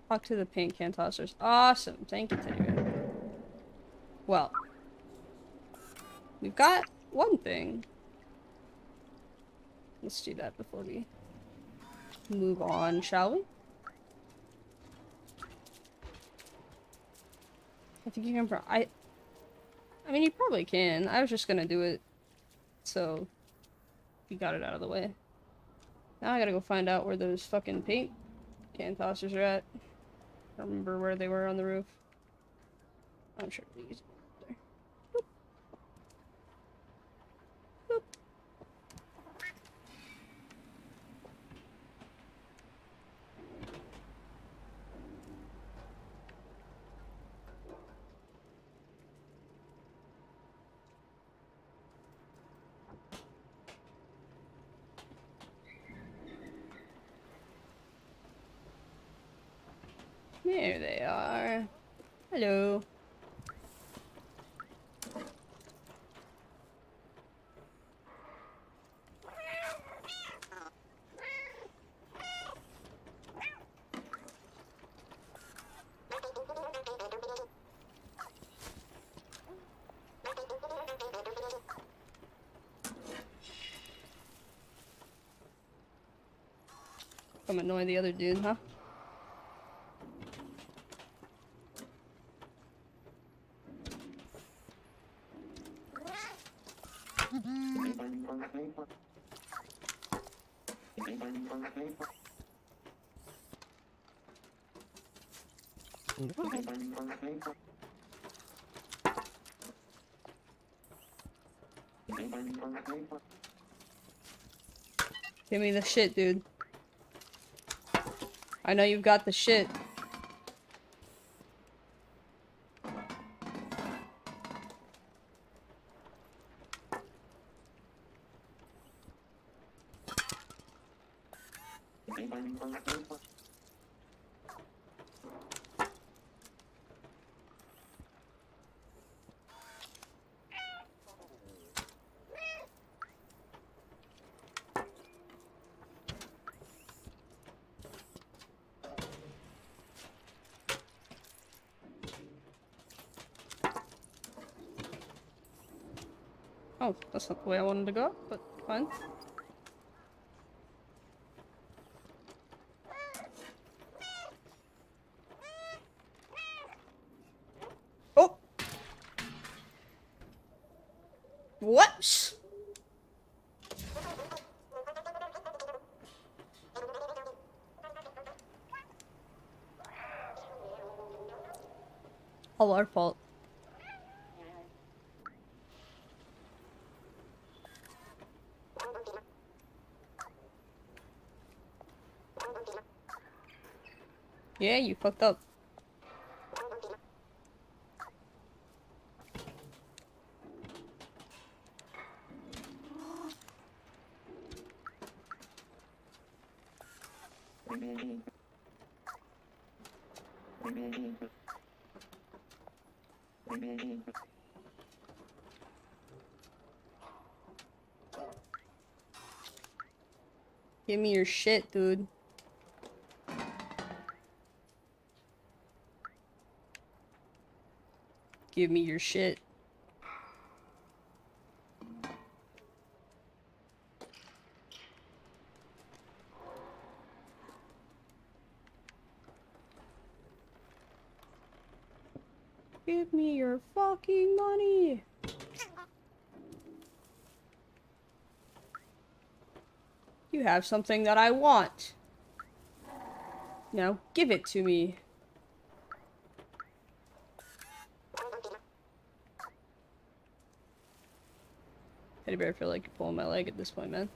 Talk to the paint can tossers. Awesome. Thank you, Teddy Bear. Well. We've got one thing. Let's do that before we move on, shall we? I think you can I- I mean, you probably can. I was just gonna do it so you got it out of the way. Now I gotta go find out where those fucking paint can tossers are at. I don't remember where they were on the roof. I'm sure these There they are. Hello. Come annoy the other dude, huh? Give me the shit, dude. I know you've got the shit. Oh, that's not the way I wanted to go, but fine. Oh! What? All our fault. Yeah, you fucked up. Give me your shit, dude. Give me your shit. Give me your fucking money. You have something that I want. Now, give it to me. Teddy bear, I feel like you're pulling my leg at this point, man.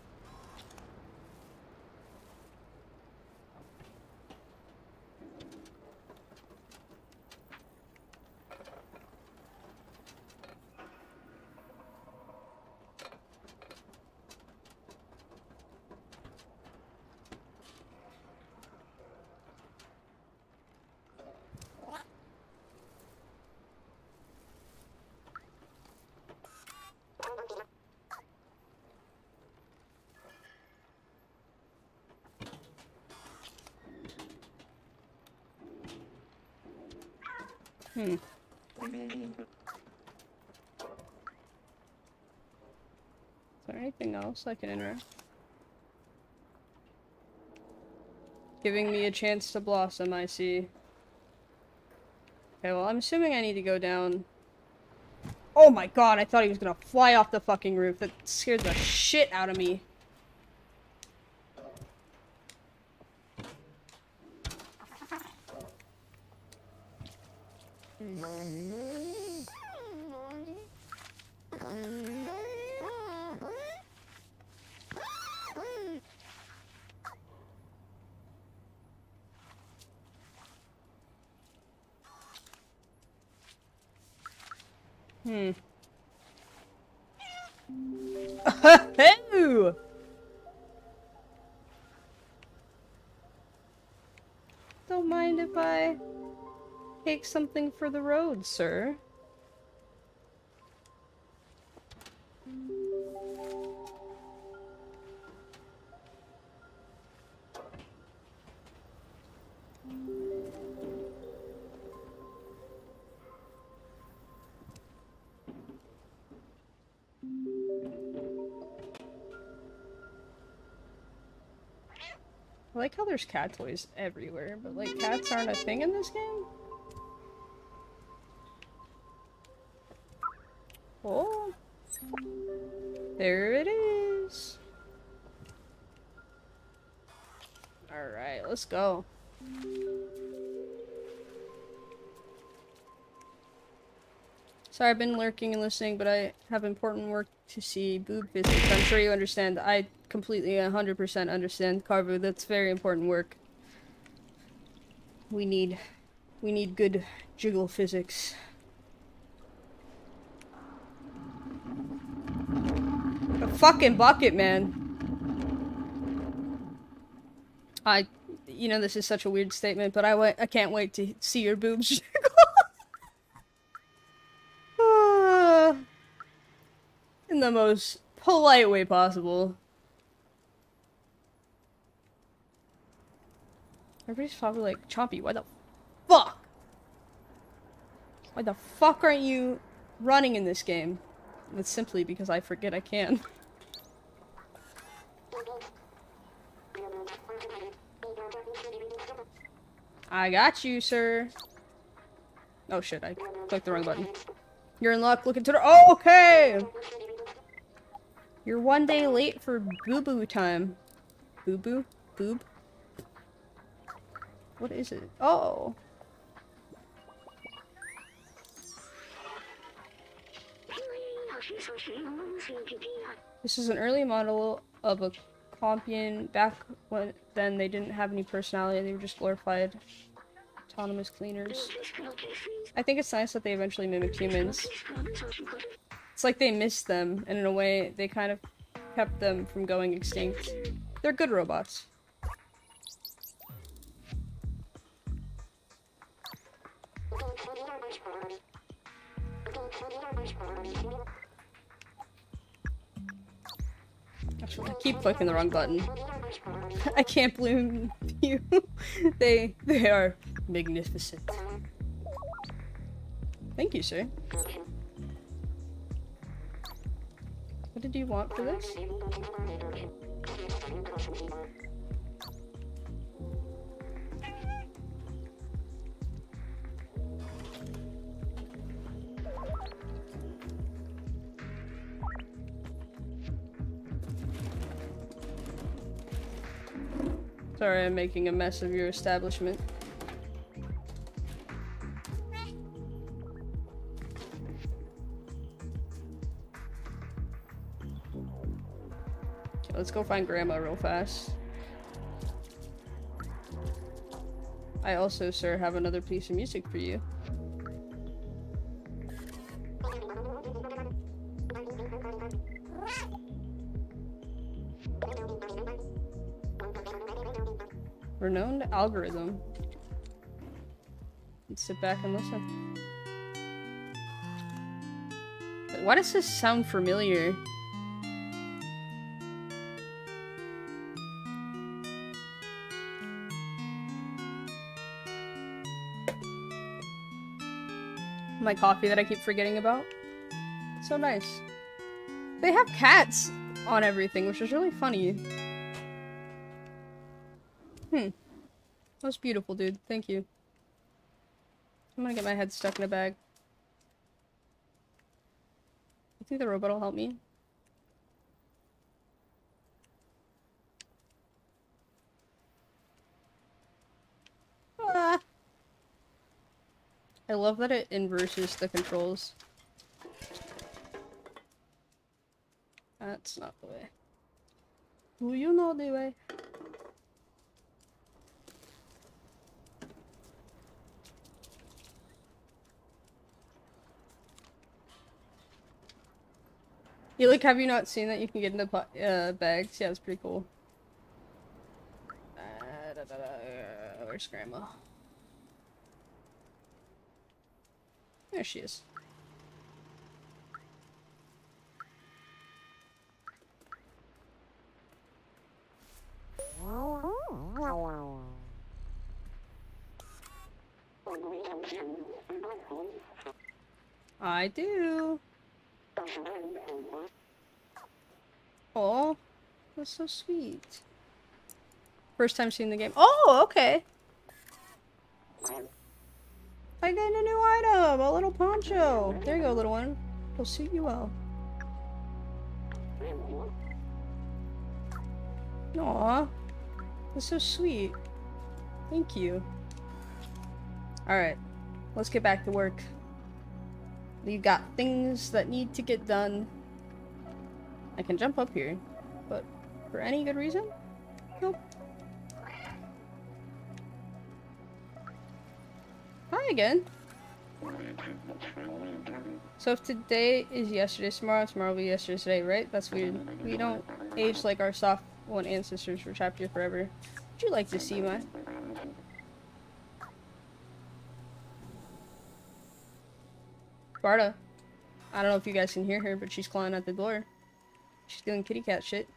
Hmm. Is there anything else I can interact? Giving me a chance to blossom, I see. Okay, well, I'm assuming I need to go down. Oh my god, I thought he was gonna fly off the fucking roof. That scared the shit out of me. Something for the road, sir. I like how there's cat toys everywhere, but like cats aren't a thing in this game? Let's go. Sorry, I've been lurking and listening, but I have important work to see. Boob physics. I'm sure you understand. I completely 100% understand, Carvu. That's very important work. We need... We need good jiggle physics. A fucking bucket, man. I... You know, this is such a weird statement, but I, wa I can't wait to see your boobs jiggle. In the most polite way possible. Everybody's probably like, Chompy, why the fuck? Why the fuck aren't you running in this game? It's simply because I forget I can. I got you, sir. Oh shit, I clicked the wrong button. You're in luck, look into the- oh, okay! You're one day late for boo-boo time. Boo-boo? Boob? What is it? Oh! This is an early model of a Compian. Back when then they didn't have any personality, they were just glorified autonomous cleaners. I think it's nice that they eventually mimicked humans. It's like they missed them, and in a way, they kind of kept them from going extinct. They're good robots. I keep clicking the wrong button. I can't blame you. they they are magnificent. Thank you, sir. What did you want for this? Sorry, I'm making a mess of your establishment. Okay, let's go find Grandma real fast. I also, sir, have another piece of music for you. Renowned algorithm. Let's sit back and listen. Why does this sound familiar? My coffee that I keep forgetting about. So nice. They have cats on everything, which is really funny. That was beautiful, dude. Thank you. I'm gonna get my head stuck in a bag. I think the robot will help me. Ah. I love that it inverses the controls. That's not the way. Do you know the way? You look, have you not seen that you can get into uh, bags? Yeah, it's pretty cool. Uh, where's Grandma? There she is. I do. Oh, that's so sweet. First time seeing the game. Oh, okay. I got a new item, a little poncho. There you go, little one. It'll suit you well. Aw, that's so sweet. Thank you. Alright, let's get back to work. You got things that need to get done. I can jump up here, but for any good reason? Nope. Hi again. So if today is yesterday, tomorrow, tomorrow will be yesterday, today, right? That's weird. We don't age like our soft one ancestors were trapped here forever. Would you like to see my... Sparta. I don't know if you guys can hear her, but she's clawing at the door. She's doing kitty cat shit.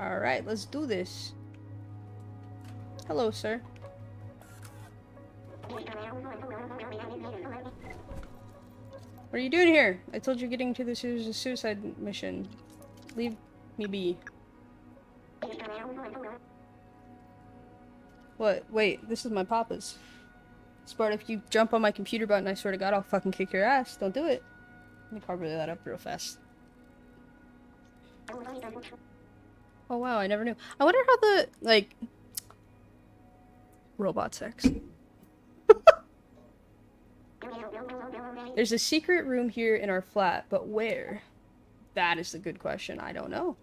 Alright, let's do this. Hello, sir. What are you doing here? I told you getting to this is a suicide mission. Leave me be. What? Wait, this is my papa's. Sparta, if you jump on my computer button, I swear to God, I'll fucking kick your ass. Don't do it. Let me carve that up real fast. Oh wow, I never knew. I wonder how the, like, robot sex. There's a secret room here in our flat, but where? That is the good question. I don't know.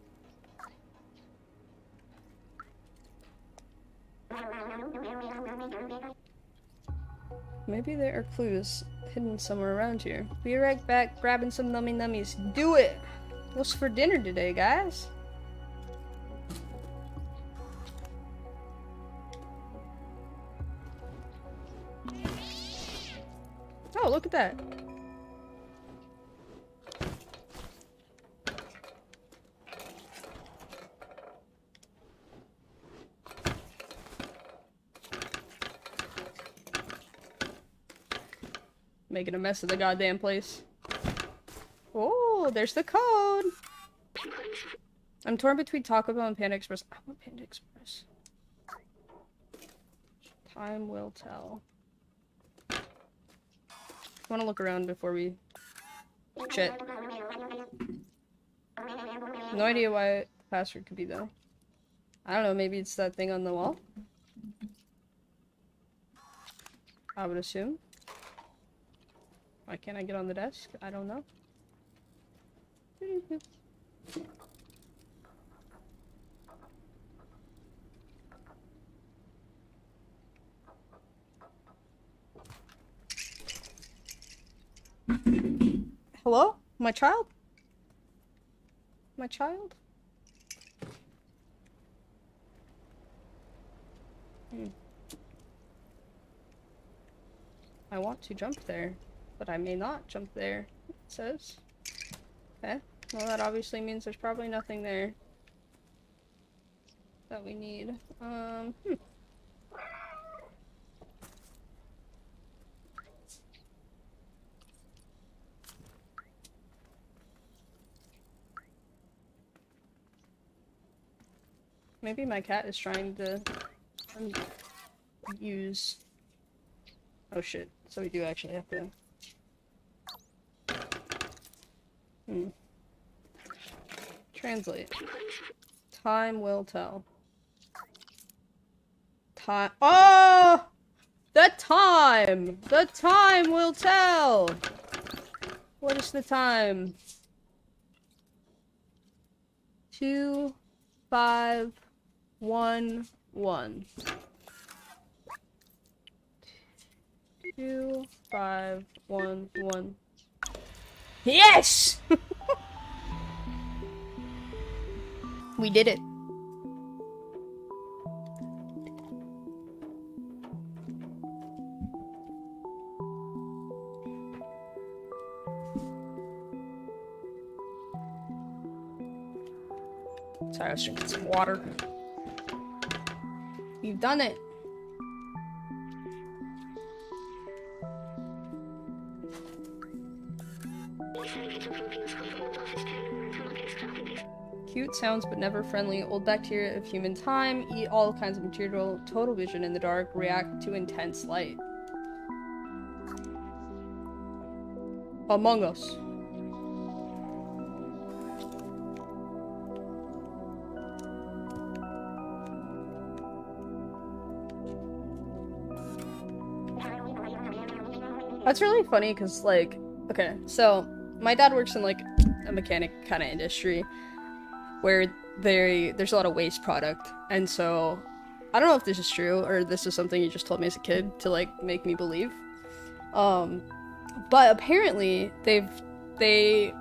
Maybe there are clues hidden somewhere around here. Be right back, grabbing some nummy nummies. Do it! What's for dinner today, guys? Oh, look at that. Making a mess of the goddamn place. Oh, there's the code! I'm torn between Taco Bell and Panda Express. I want Panda Express. Time will tell. I want to look around before we... Shit. No idea why password could be though. I don't know, maybe it's that thing on the wall? I would assume. Why can't I get on the desk? I don't know. Hello? My child? My child? Hmm. I want to jump there, but I may not jump there, it says. Okay, well that obviously means there's probably nothing there that we need. Um, hmm. Maybe my cat is trying to use... Oh shit, so we do actually have to... Hmm. Translate. Time will tell. Time- Oh! The time! The time will tell! What is the time? Two, five, one, one. Two, five, one, one. Yes! we did it. Sorry, I was drinking some water. You've done it. Cute sounds but never friendly. Old bacteria of human time. Eat all kinds of material. Total vision in the dark. React to intense light. Among Us. That's really funny because, like, okay, so my dad works in like a mechanic kind of industry where they there's a lot of waste product, and so I don't know if this is true or this is something you just told me as a kid to like make me believe. Um, but apparently they've they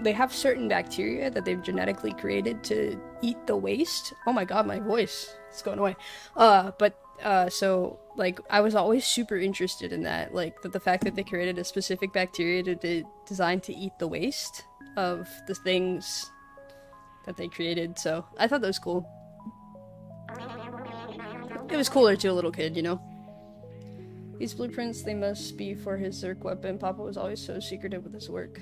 they have certain bacteria that they've genetically created to eat the waste. Oh my god, my voice is going away. Uh, but uh, so like I was always super interested in that, like that the fact that they created a specific bacteria to, to designed to eat the waste of the things that they created. So I thought that was cool. It was cooler to a little kid, you know. These blueprints, they must be for his Zurk weapon. Papa was always so secretive with his work.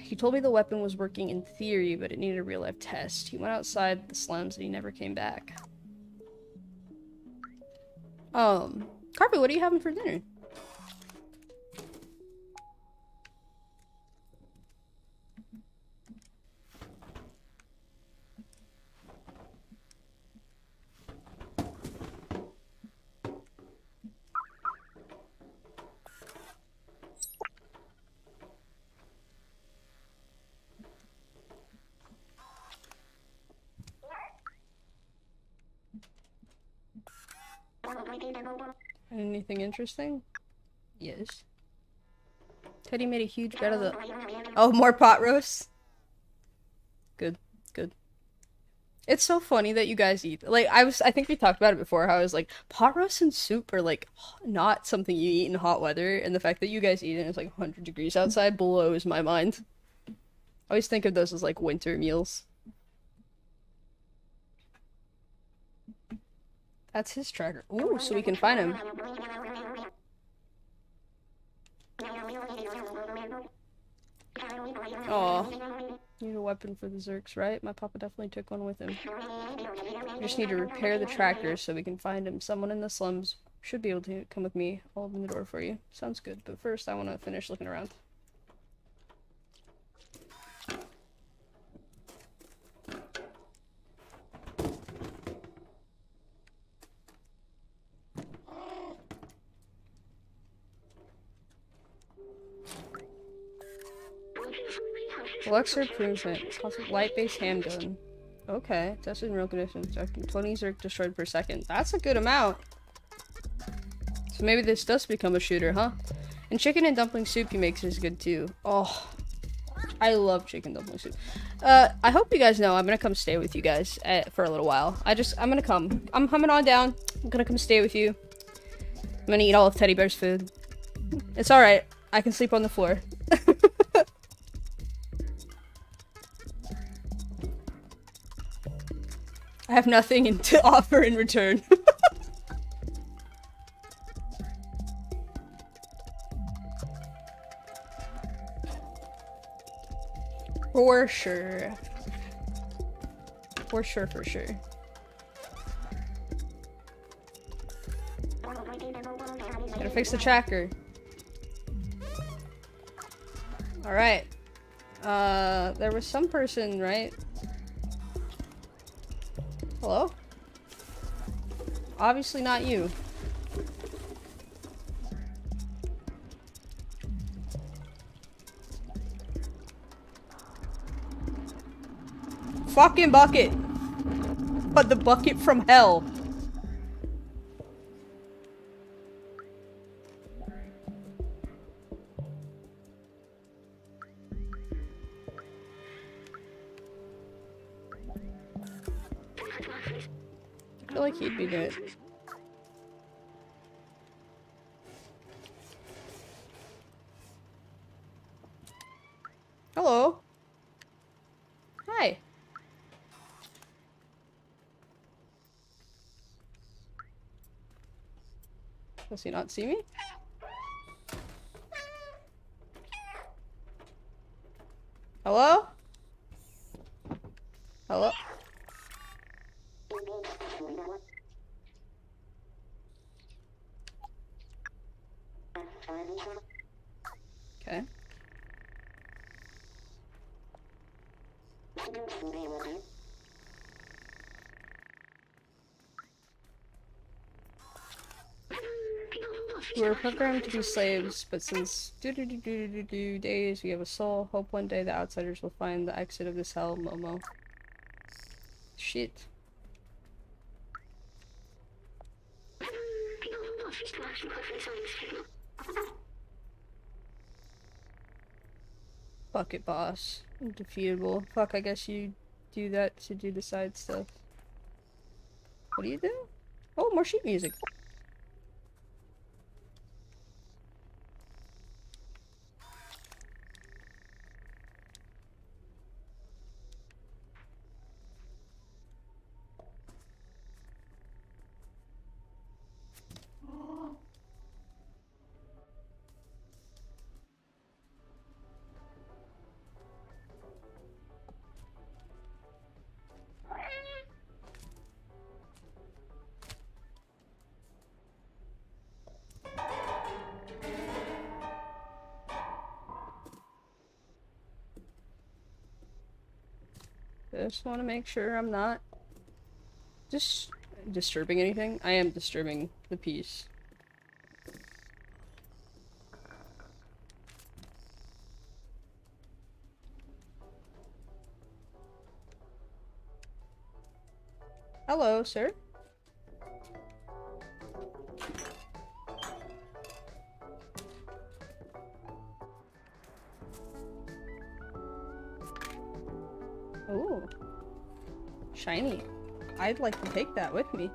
He told me the weapon was working in theory, but it needed a real life test. He went outside the slums and he never came back. Um, Carpet, what are you having for dinner? Anything interesting? Yes. Teddy made a huge bed of the- Oh, more pot roast? Good, good. It's so funny that you guys eat. Like I was, I think we talked about it before. How I was like pot roast and soup are like not something you eat in hot weather, and the fact that you guys eat it is like 100 degrees outside blows my mind. I always think of those as like winter meals. That's his tracker. Ooh, so we can find him. Oh, need a weapon for the Zurks, right? My papa definitely took one with him. We just need to repair the tracker so we can find him. Someone in the slums should be able to come with me. I'll open the door for you. Sounds good, but first I want to finish looking around. Elixir improvement. Light-based handgun. Okay, tested in real conditions. 20 Zurk destroyed per second. That's a good amount. So maybe this does become a shooter, huh? And chicken and dumpling soup he makes is good too. Oh, I love chicken dumpling soup. Uh, I hope you guys know I'm gonna come stay with you guys at, for a little while. I just, I'm gonna come. I'm coming on down. I'm gonna come stay with you. I'm gonna eat all of Teddy Bear's food. It's alright. I can sleep on the floor. Have nothing to offer in return. for sure. For sure, for sure. Gotta fix the tracker. Alright. Uh, there was some person, right? Hello? Obviously not you. Fucking bucket! But the bucket from hell. Be good. Hello. Hi. Does he not see me? Hello? Okay. We're programmed to be slaves, but since days we have a soul. Hope one day the outsiders will find the exit of this hell, Momo. Shit. Bucket boss. Undefeatable. Fuck, I guess you do that to do the side stuff. What do you do? Oh, more sheet music. Just want to make sure I'm not just disturbing anything. I am disturbing the peace. Hello, sir. Shiny. I'd like to take that with me.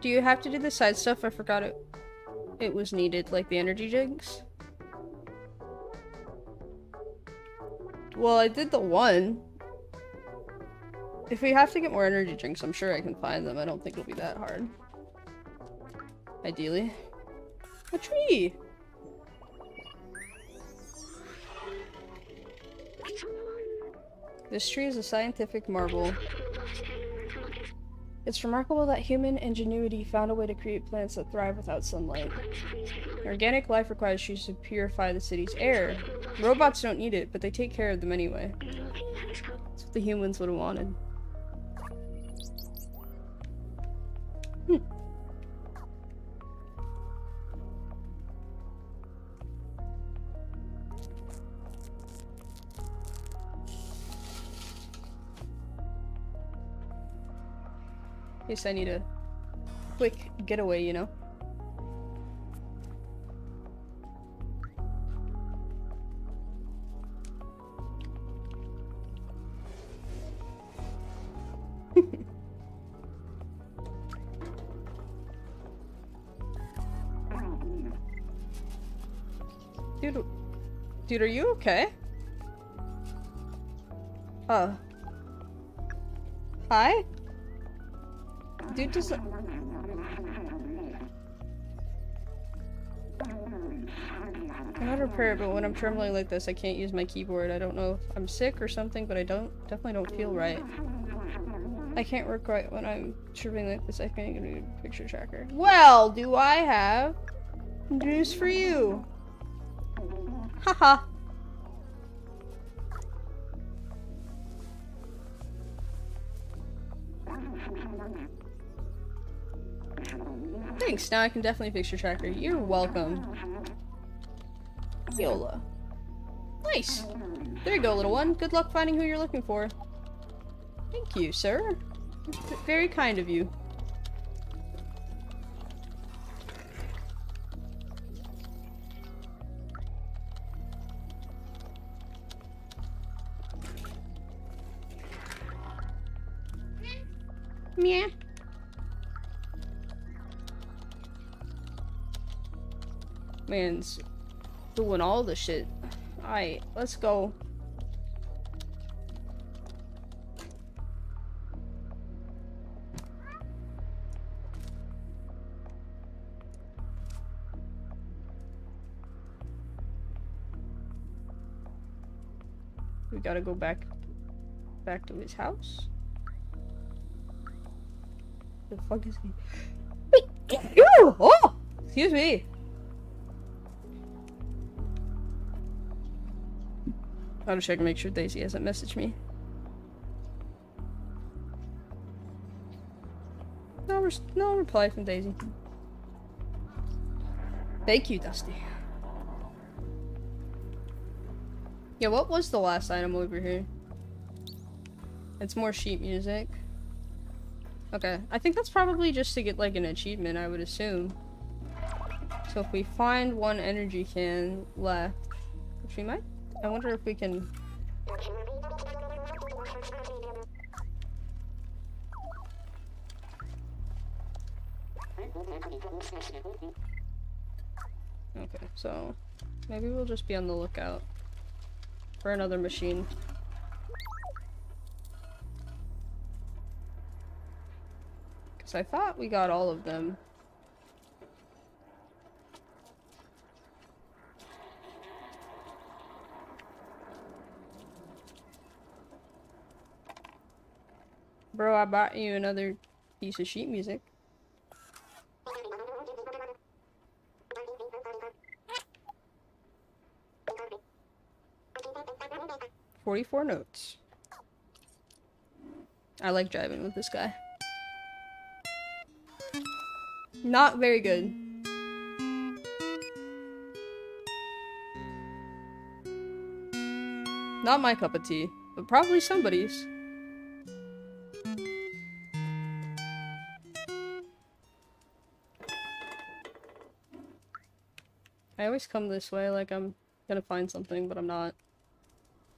Do you have to do the side stuff? I forgot it. It was needed, like the energy drinks. Well, I did the one. If we have to get more energy drinks, I'm sure I can find them. I don't think it'll be that hard. Ideally. A tree! This tree is a scientific marvel. It's remarkable that human ingenuity found a way to create plants that thrive without sunlight. Organic life requires trees to purify the city's air. Robots don't need it, but they take care of them anyway. That's what the humans would have wanted. Case I need a quick getaway, you know? dude, dude, are you okay? Uh. Hi? Dude just... I'm not a prayer, but when I'm trembling like this, I can't use my keyboard. I don't know if I'm sick or something, but I don't definitely don't feel right. I can't work right when I'm trembling like this. I can't get a picture tracker. Well, do I have news for you? Haha. Thanks, now I can definitely fix your tracker. You're welcome. Yola. Nice! There you go, little one. Good luck finding who you're looking for. Thank you, sir. Very kind of you. Meow. Man's doing all the shit. Alright, let's go. We gotta go back back to his house. The fuck is he? Oh! Excuse me. Gotta check and make sure Daisy hasn't messaged me. No, res no reply from Daisy. Thank you, Dusty. Yeah, what was the last item over here? It's more sheet music. Okay, I think that's probably just to get like an achievement, I would assume. So if we find one energy can left, which we might I wonder if we can... Okay, so maybe we'll just be on the lookout for another machine. Because I thought we got all of them. I bought you another piece of sheet music. Forty-four notes. I like driving with this guy. Not very good. Not my cup of tea, but probably somebody's. I always come this way like I'm gonna find something, but I'm not.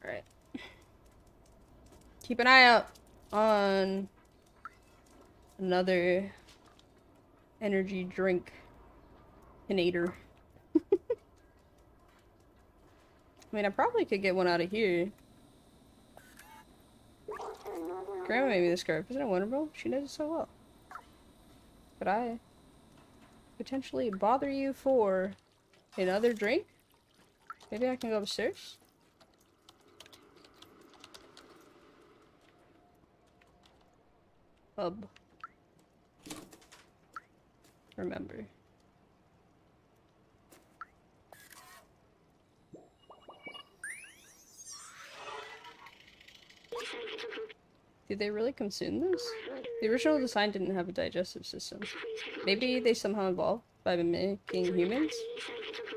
Alright. Keep an eye out on another energy drink inator. I mean, I probably could get one out of here. Grandma made me this scarf. Isn't it wonderful? She knows it so well. Could I potentially bother you for another drink? Maybe I can go upstairs? Hub. Remember. Did they really consume this? The original design didn't have a digestive system. Maybe they somehow evolved by mimicking humans?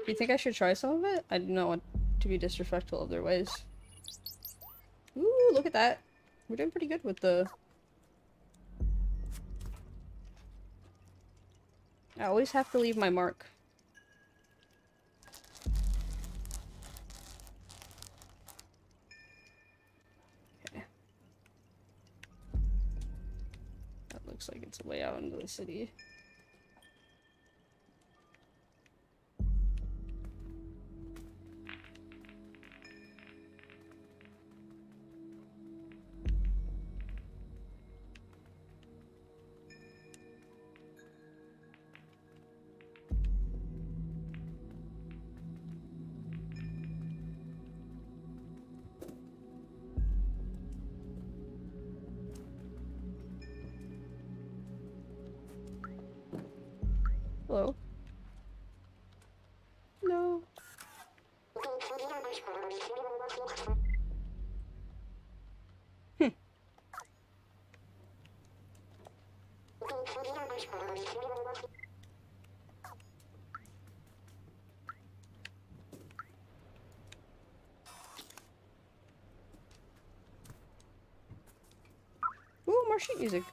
You think I should try some of it? I do not want to be disrespectful of their ways. Ooh, look at that. We're doing pretty good with the... I always have to leave my mark. Okay. That looks like it's a way out into the city. Hello? No. Ooh, more sheet music.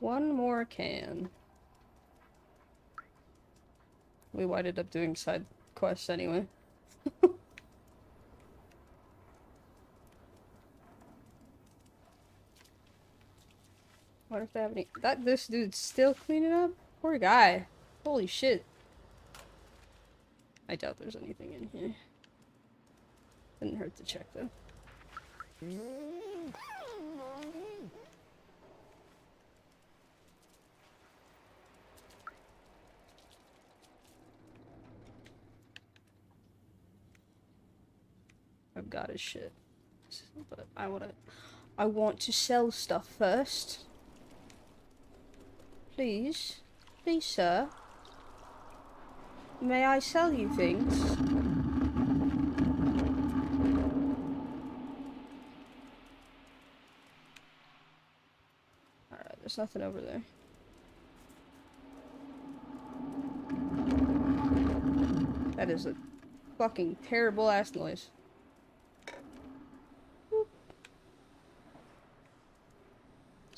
One more can. We winded up doing side quests anyway. What if they have any- That- this dude's still cleaning up? Poor guy. Holy shit. I doubt there's anything in here. Didn't hurt to check though. I've got his shit. But I wanna I want to sell stuff first. Please. Please, sir. May I sell you things? Alright, there's nothing over there. That is a fucking terrible ass noise.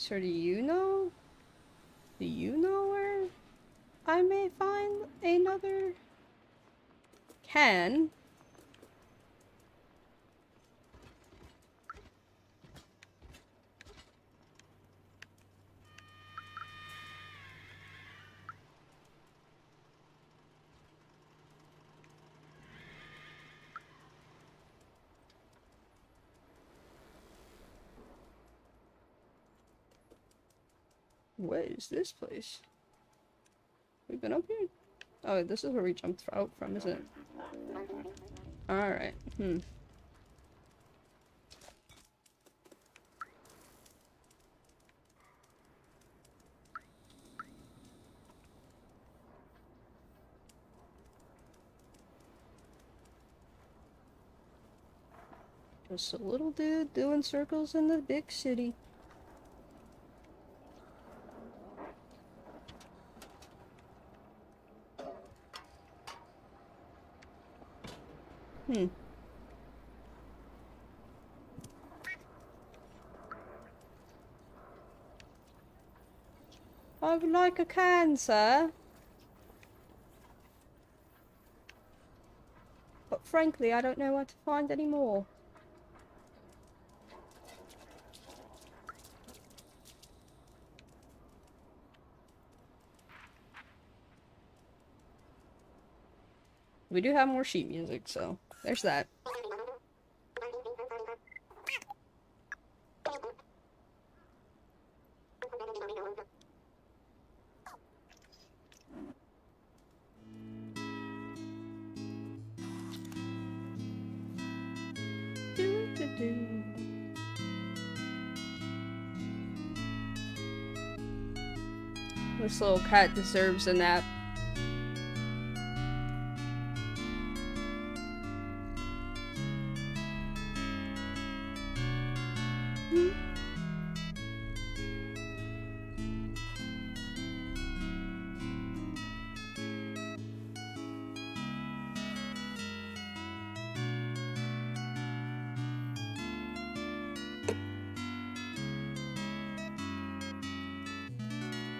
Sir, do you know? Do you know where I may find another can? What is this place? We've been up here? Oh, this is where we jumped out from, isn't it? Alright. Hmm. Just a little dude doing circles in the big city. Hmm. I would like a can, sir. But frankly, I don't know where to find any more. We do have more sheet music, so there's that. This little cat deserves a nap.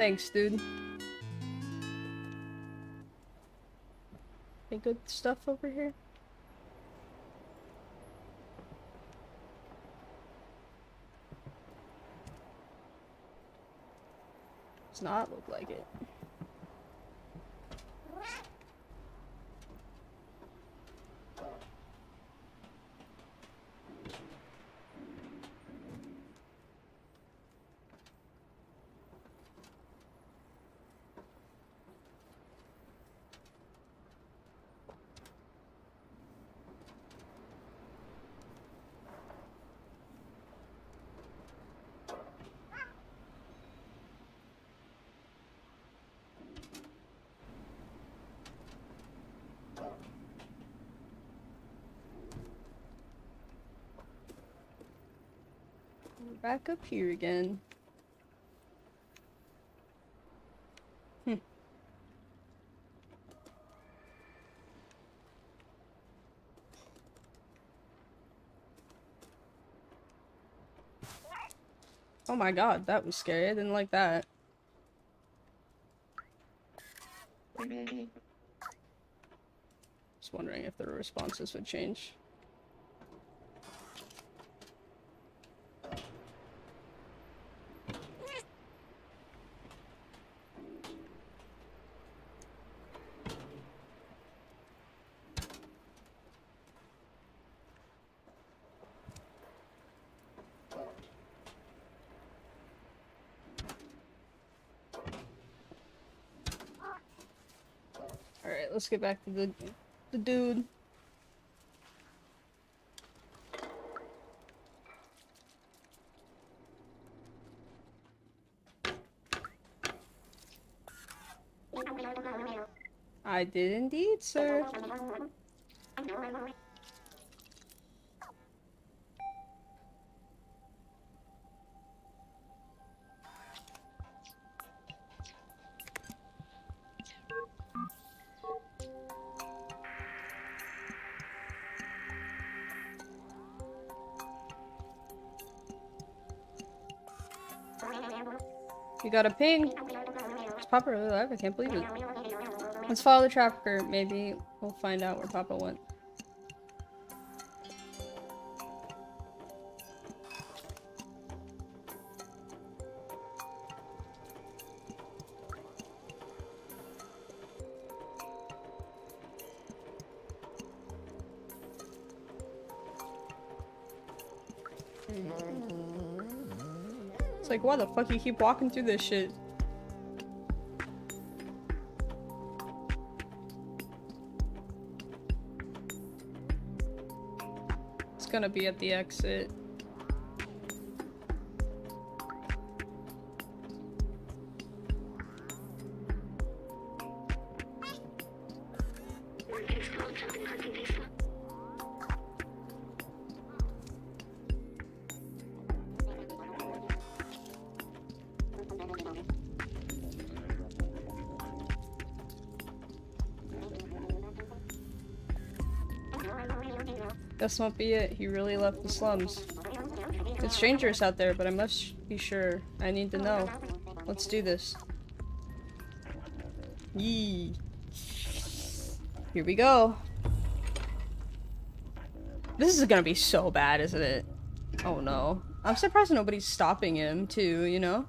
Thanks, dude. Any good stuff over here? Does not look like it. We're back up here again. Hmm. Oh my god, that was scary. I didn't like that. Just wondering if the responses would change. Alright, let's get back to the the dude. I did indeed, sir. You got a ping. It's Papa really alive? I can't believe it. Let's follow the tracker. Maybe we'll find out where Papa went. why the fuck you keep walking through this shit? It's gonna be at the exit. This won't be it. He really left the slums. It's dangerous out there, but I must be sure. I need to know. Let's do this. Yee. Here we go. This is gonna be so bad, isn't it? Oh no. I'm surprised nobody's stopping him, too, you know?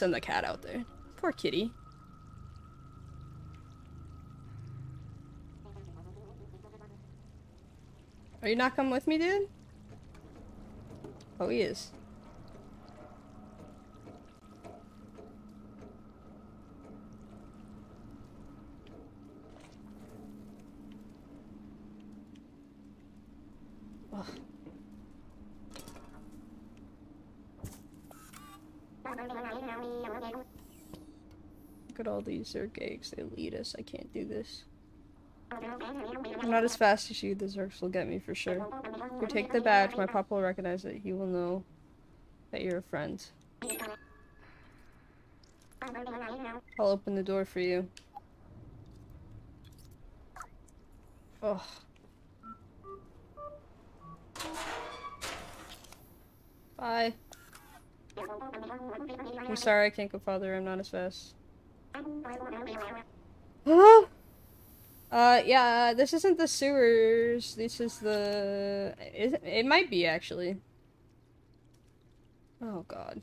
Send the cat out there. Poor kitty. Are you not coming with me, dude? Oh, he is. Ugh. Look at all these Zurk They lead us. I can't do this. I'm not as fast as you. The Zurks will get me for sure. If you take the badge, my papa will recognize it. He will know that you're a friend. I'll open the door for you. Oh. Bye. I'm sorry I can't go farther. I'm not as fast. Huh? Uh, yeah, this isn't the sewers. This is the... Is it, it might be, actually. Oh, God.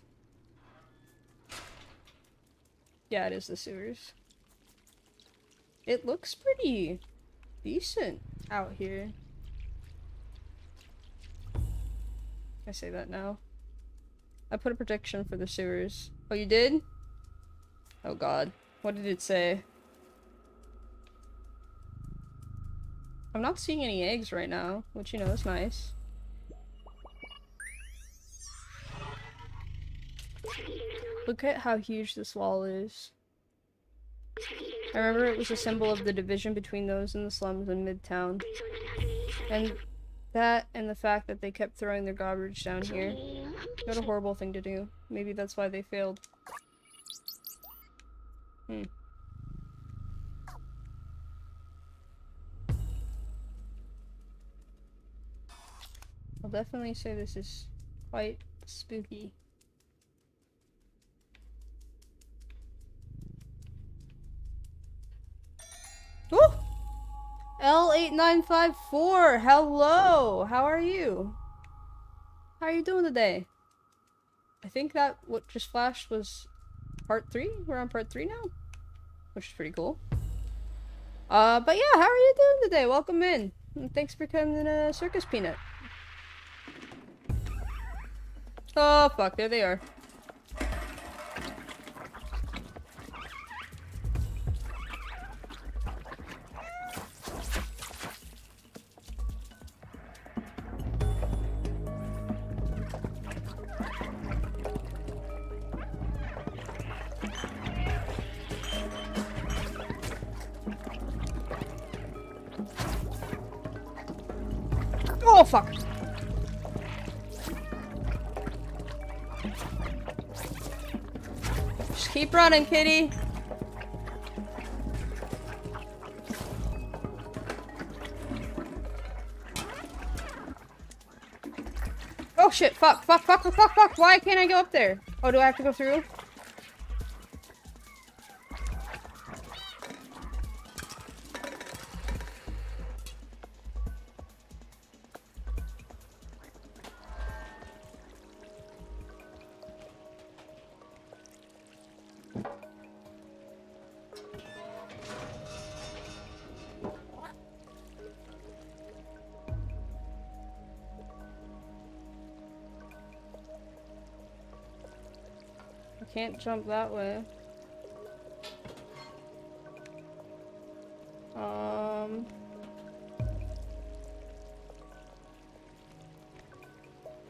Yeah, it is the sewers. It looks pretty decent out here. I say that now. I put a prediction for the sewers. Oh, you did? Oh god. What did it say? I'm not seeing any eggs right now, which, you know, is nice. Look at how huge this wall is. I remember it was a symbol of the division between those in the slums and Midtown. And that and the fact that they kept throwing their garbage down here. What a horrible thing to do. Maybe that's why they failed. Hmm. I'll definitely say this is quite spooky. Ooh! L8954, hello! How are you? How are you doing today? I think that what just flashed was part 3? We're on part 3 now? Which is pretty cool. Uh, but yeah, how are you doing today? Welcome in. And thanks for coming a Circus Peanut. Oh, fuck, there they are. Keep running, kitty. Oh shit, fuck, fuck, fuck, fuck, fuck, fuck. Why can't I go up there? Oh, do I have to go through? Can't jump that way. Um.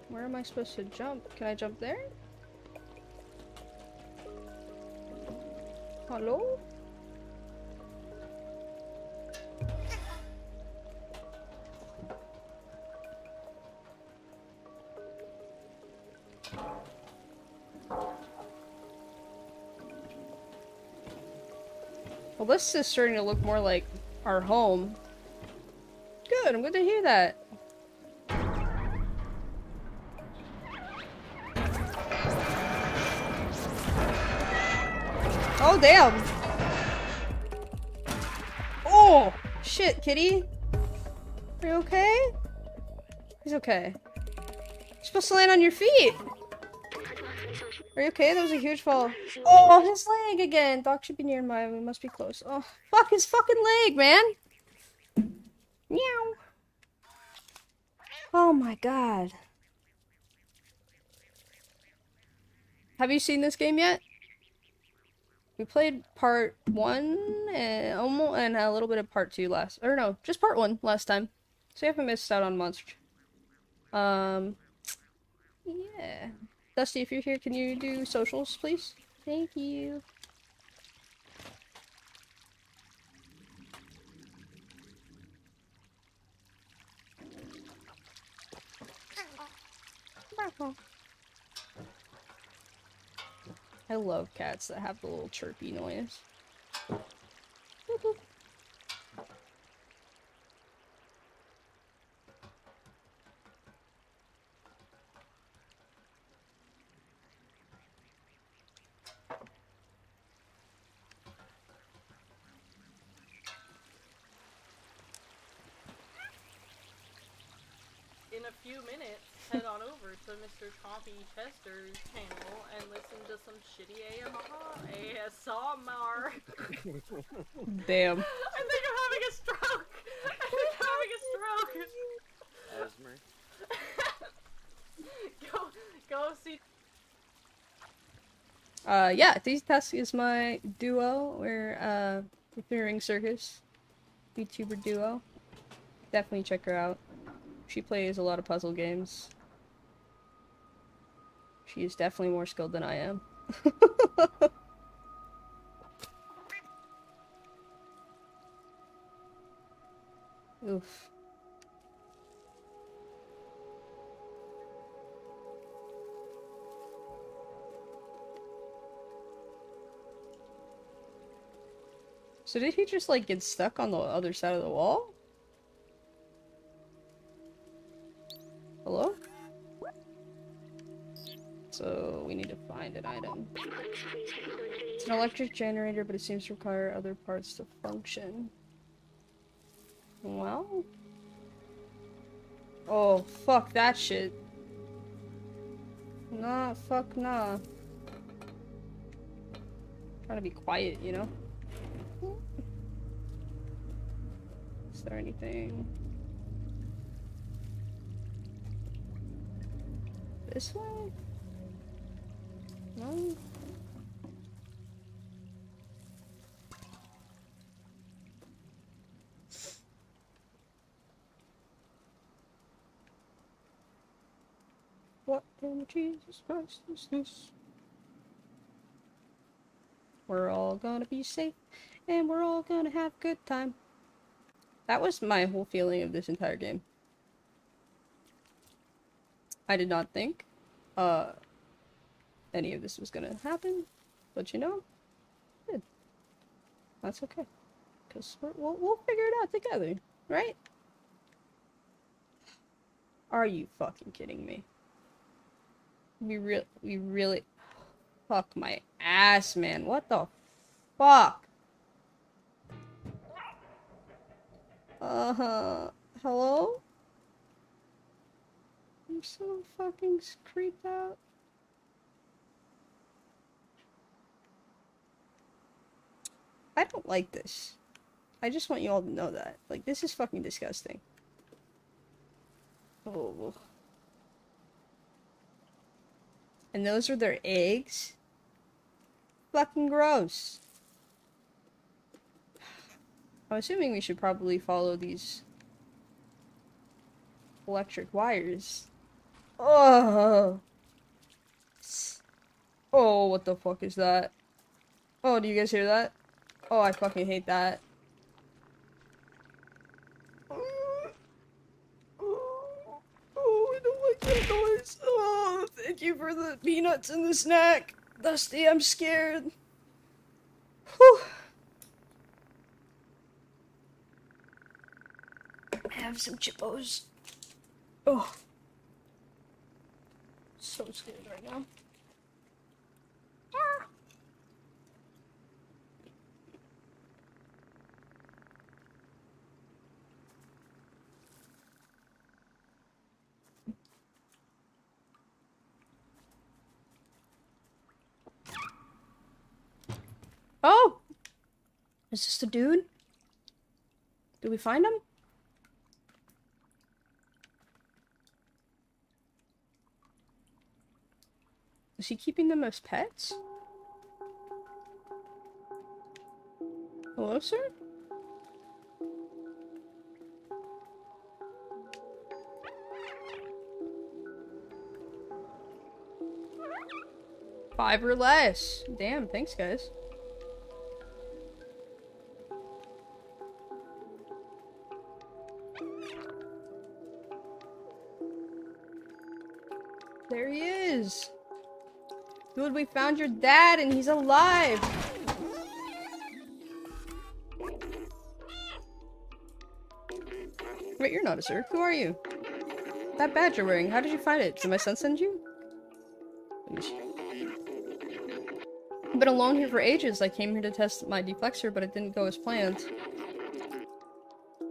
Where am I supposed to jump? Can I jump there? Hello? This is starting to look more like our home. Good, I'm good to hear that. Oh, damn! Oh! Shit, kitty! Are you okay? He's okay. You're supposed to land on your feet! Are you okay? That was a huge fall. Oh, his leg again! Doc should be near my. We must be close. Oh, fuck his fucking leg, man! Meow. Oh my god. Have you seen this game yet? We played part one and almost and a little bit of part two last or no, just part one last time. So you haven't missed out on much. Um yeah. Dusty, if you're here, can you do socials, please? Thank you. I love cats that have the little chirpy noise. In a few minutes, head on over to Mr. Chompy Chester's channel and listen to some shitty AMR. ASMR. Damn. I think I'm having a stroke. I think I'm having a stroke. Esmer. go, go see. Uh, yeah, Daisy Task is my duo. We're, uh, Ring Circus. VTuber duo. Definitely check her out. She plays a lot of puzzle games. She is definitely more skilled than I am. Oof. So did he just like get stuck on the other side of the wall? Hello? So we need to find an item. It's an electric generator, but it seems to require other parts to function. Well? Oh, fuck that shit. Nah, fuck nah. Trying to be quiet, you know? Is there anything? This way? No? What in Jesus Christ is this? We're all gonna be safe, and we're all gonna have a good time. That was my whole feeling of this entire game. I did not think uh, any of this was gonna happen, but you know, it did. That's okay, cause we're, we'll we'll figure it out together, right? Are you fucking kidding me? We real we really fuck my ass, man. What the fuck? Uh huh. Hello? I'm so fucking creeped out. I don't like this. I just want you all to know that. Like, this is fucking disgusting. Oh. And those are their eggs? fucking gross. I'm assuming we should probably follow these electric wires. Oh. Oh, what the fuck is that? Oh, do you guys hear that? Oh, I fucking hate that. Oh, I don't like that noise. Oh, thank you for the peanuts and the snack. Dusty, I'm scared. Whew. Have some chippos. Oh. So scared right now. Ah. Oh! Is this the dude? Did we find him? Is he keeping them as pets? Hello, sir? Five or less. Damn, thanks, guys. Dude, we found your dad and he's alive. Wait, you're not a Zurk. Who are you? That badge you're wearing, how did you find it? Did my son send you? I've been alone here for ages. I came here to test my Defluxor, but it didn't go as planned.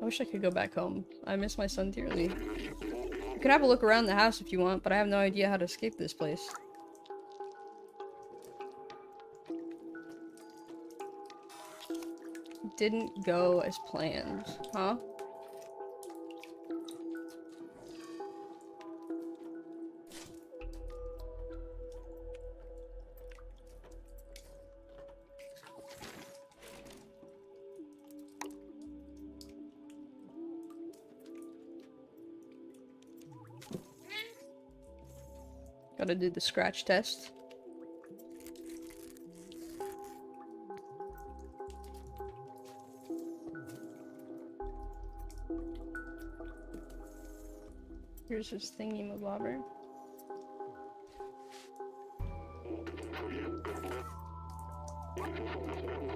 I wish I could go back home. I miss my son dearly. You can have a look around the house if you want, but I have no idea how to escape this place. Didn't go as planned, huh? Gotta do the scratch test. Here's his thingy mabobber.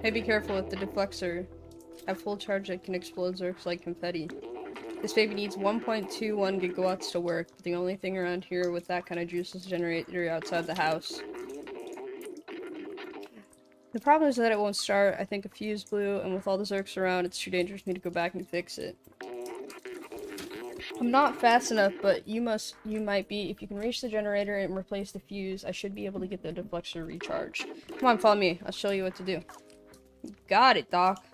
Hey, be careful with the Defluxor. At full charge, it can explode Zurks like confetti. This baby needs 1.21 gigawatts to work, but the only thing around here with that kind of juice is a generator outside the house. The problem is that it won't start. I think a fuse blew, and with all the Zurks around, it's too dangerous for me to go back and fix it. I'm not fast enough, but you must, you might be. If you can reach the generator and replace the fuse, I should be able to get the deflector recharged. Come on, follow me. I'll show you what to do. Got it, Doc.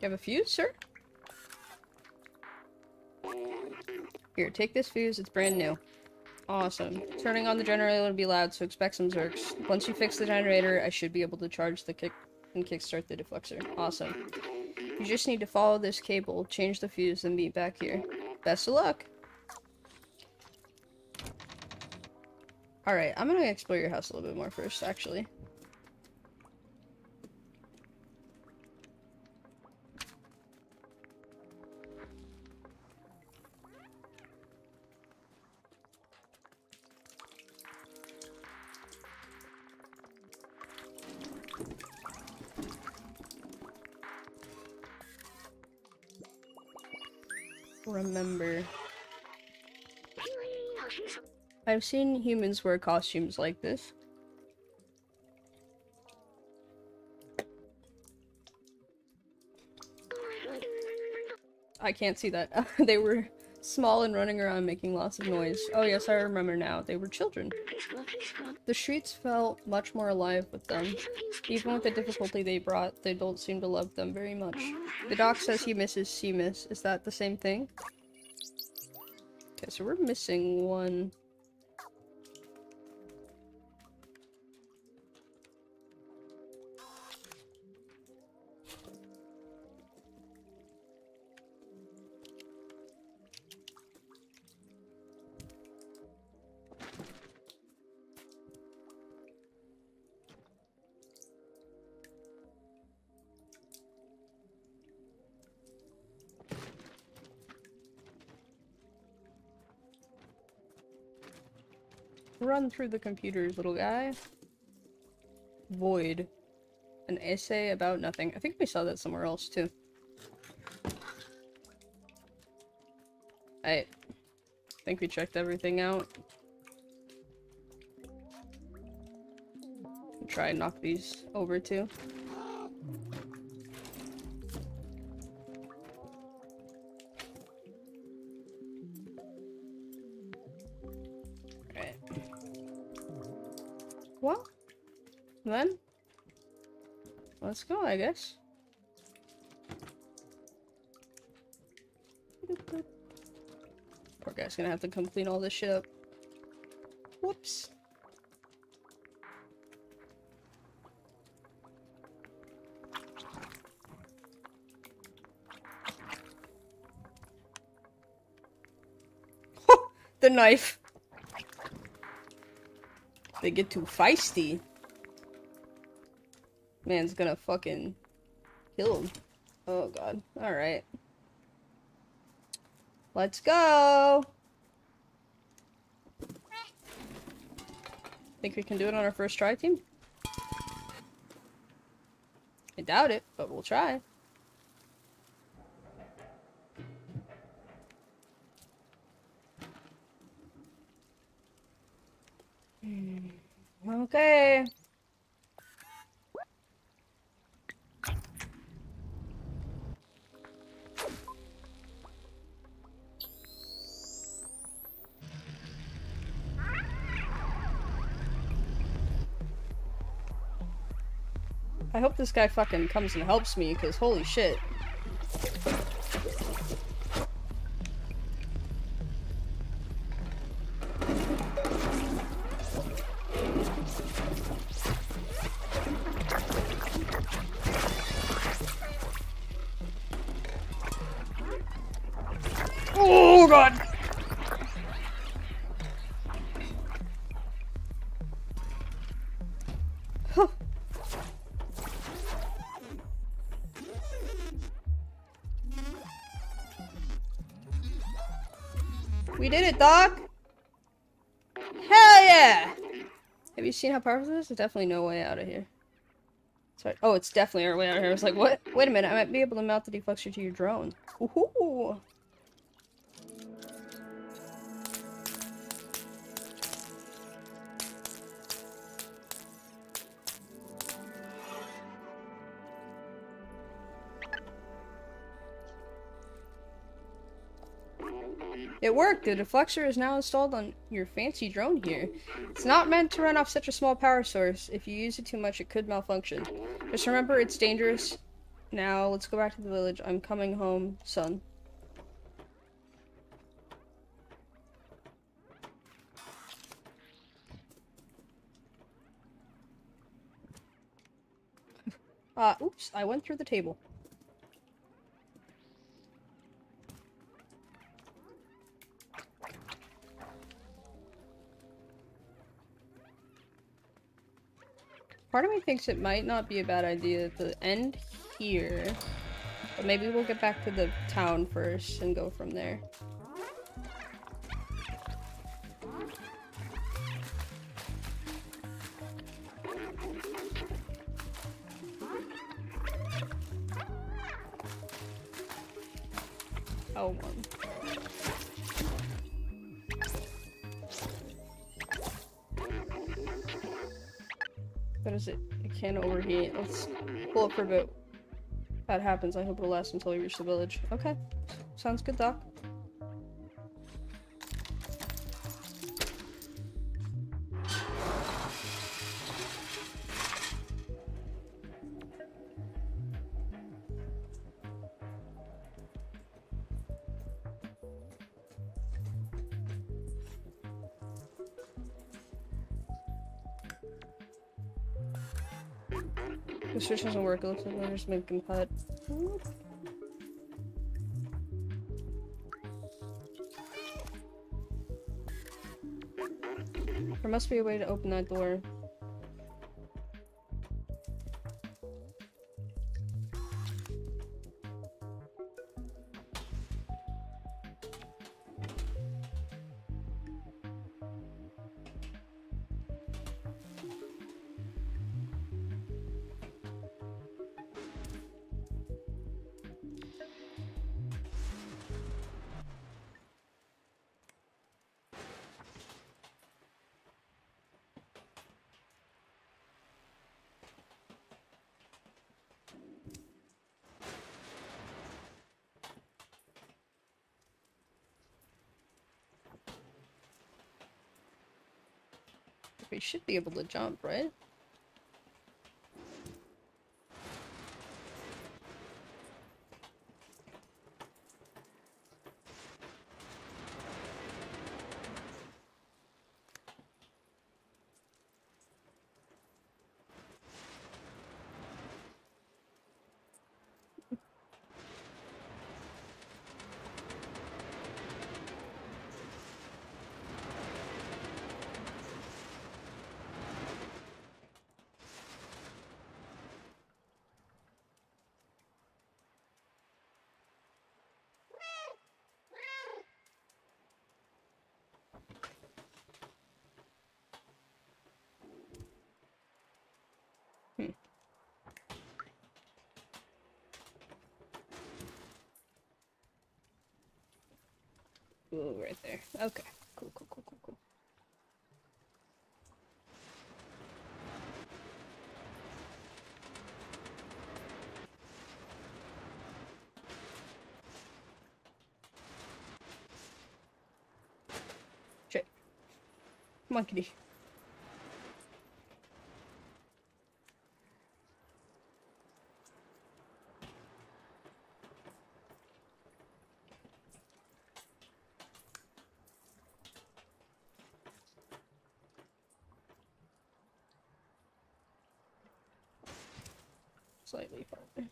You have a fuse, sir? Here, take this fuse. It's brand new. Awesome. Turning on the generator will be loud, so expect some Zurks. Once you fix the generator, I should be able to charge the kick and kickstart the Defluxor. Awesome. You just need to follow this cable, change the fuse, and meet back here. Best of luck! Alright, I'm gonna explore your house a little bit more first, actually. Remember. I've seen humans wear costumes like this. I can't see that. they were small and running around making lots of noise. Oh yes, I remember now. They were children. The streets felt much more alive with them. Even with the difficulty they brought, they don't seem to love them very much. The doc says he misses Seamus. Is that the same thing? So we're missing one. Run through the computers, little guy. Void. An essay about nothing. I think we saw that somewhere else, too. I think we checked everything out. Try and knock these over, too. Let's go, I guess. Poor guy's gonna have to come clean all this shit up. Whoops. the knife. They get too feisty. Man's gonna fucking kill him. Oh god. Alright. Let's go! Think we can do it on our first try, team? I doubt it, but we'll try. Hope this guy fucking comes and helps me, because holy shit. Doc! Hell yeah! Have you seen how powerful this is? There's definitely no way out of here. Sorry. Oh, it's definitely our way out of here. I was like, what? Wait a minute, I might be able to mount the deflector to your drone. Ooh. It worked! The deflector is now installed on your fancy drone here. It's not meant to run off such a small power source. If you use it too much, it could malfunction. Just remember, it's dangerous. Now, let's go back to the village. I'm coming home, son. Uh, oops, I went through the table. Part of me thinks it might not be a bad idea to end here. But maybe we'll get back to the town first and go from there. Can't overheat. Let's pull up for a bit. That happens. I hope it'll last until we reach the village. Okay. Sounds good, Doc. Switch doesn't work. It looks like there's been cut. There must be a way to open that door. Should be able to jump, right? Hmm. Ooh, right there. Okay. Cool, cool, cool, cool, cool. Shit. Come on, kitty. Slightly farther.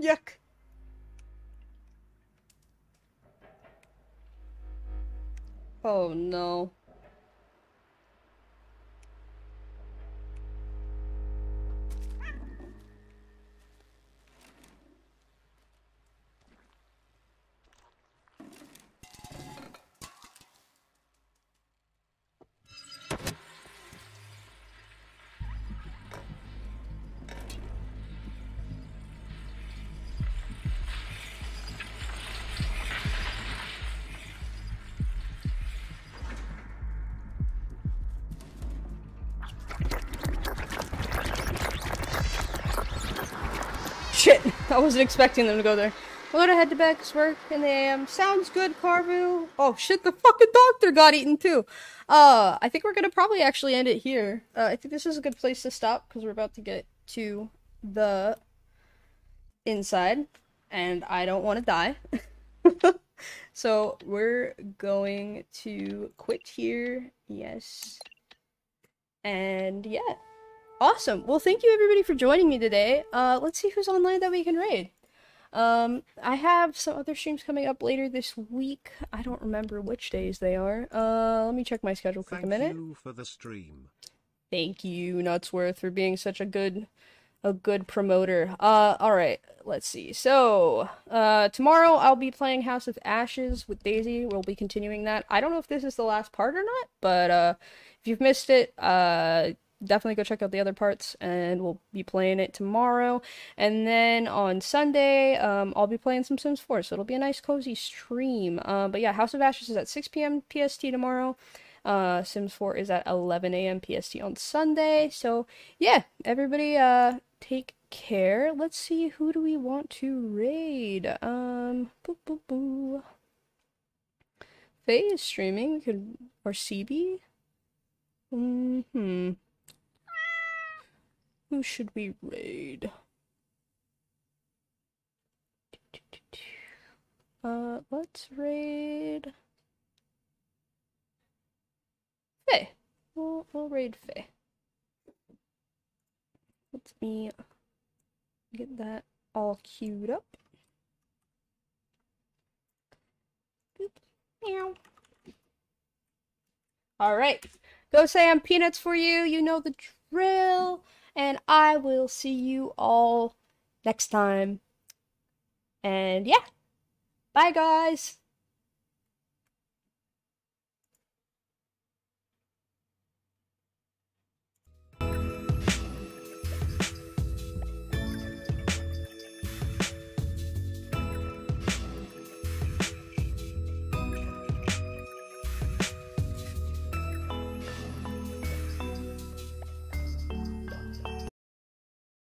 Yuck. Oh no. Shit, I wasn't expecting them to go there. We're gonna head to Beck's work in the AM. Sounds good, Carvu. Oh shit, the fucking doctor got eaten too. Uh, I think we're gonna probably actually end it here. Uh, I think this is a good place to stop because we're about to get to the inside, and I don't want to die. so we're going to quit here. Yes. And yeah. Awesome. Well, thank you everybody for joining me today. Uh, let's see who's online that we can raid. Um, I have some other streams coming up later this week. I don't remember which days they are. Uh, let me check my schedule quick Thank a minute. you for the stream. Thank you, Nutsworth, for being such a good a good promoter. Uh alright, let's see. So uh tomorrow I'll be playing House of Ashes with Daisy. We'll be continuing that. I don't know if this is the last part or not, but uh if you've missed it, uh definitely go check out the other parts and we'll be playing it tomorrow. And then on Sunday, um I'll be playing some Sims 4, so it'll be a nice cozy stream. Uh, but yeah, House of Ashes is at 6 p.m. PST tomorrow. Uh, Sims 4 is at 11 a.m. PST on Sunday. So yeah, everybody uh take care. Let's see who do we want to raid. Um, boo boo boo. Faye is streaming. We could or CB. Hmm. Who should we raid? Uh, let's raid. Faye. We'll, we'll raid Faye. Let me get that all queued up. Meow. All right. Go Sam, peanuts for you. You know the drill. And I will see you all next time. And yeah. Bye, guys.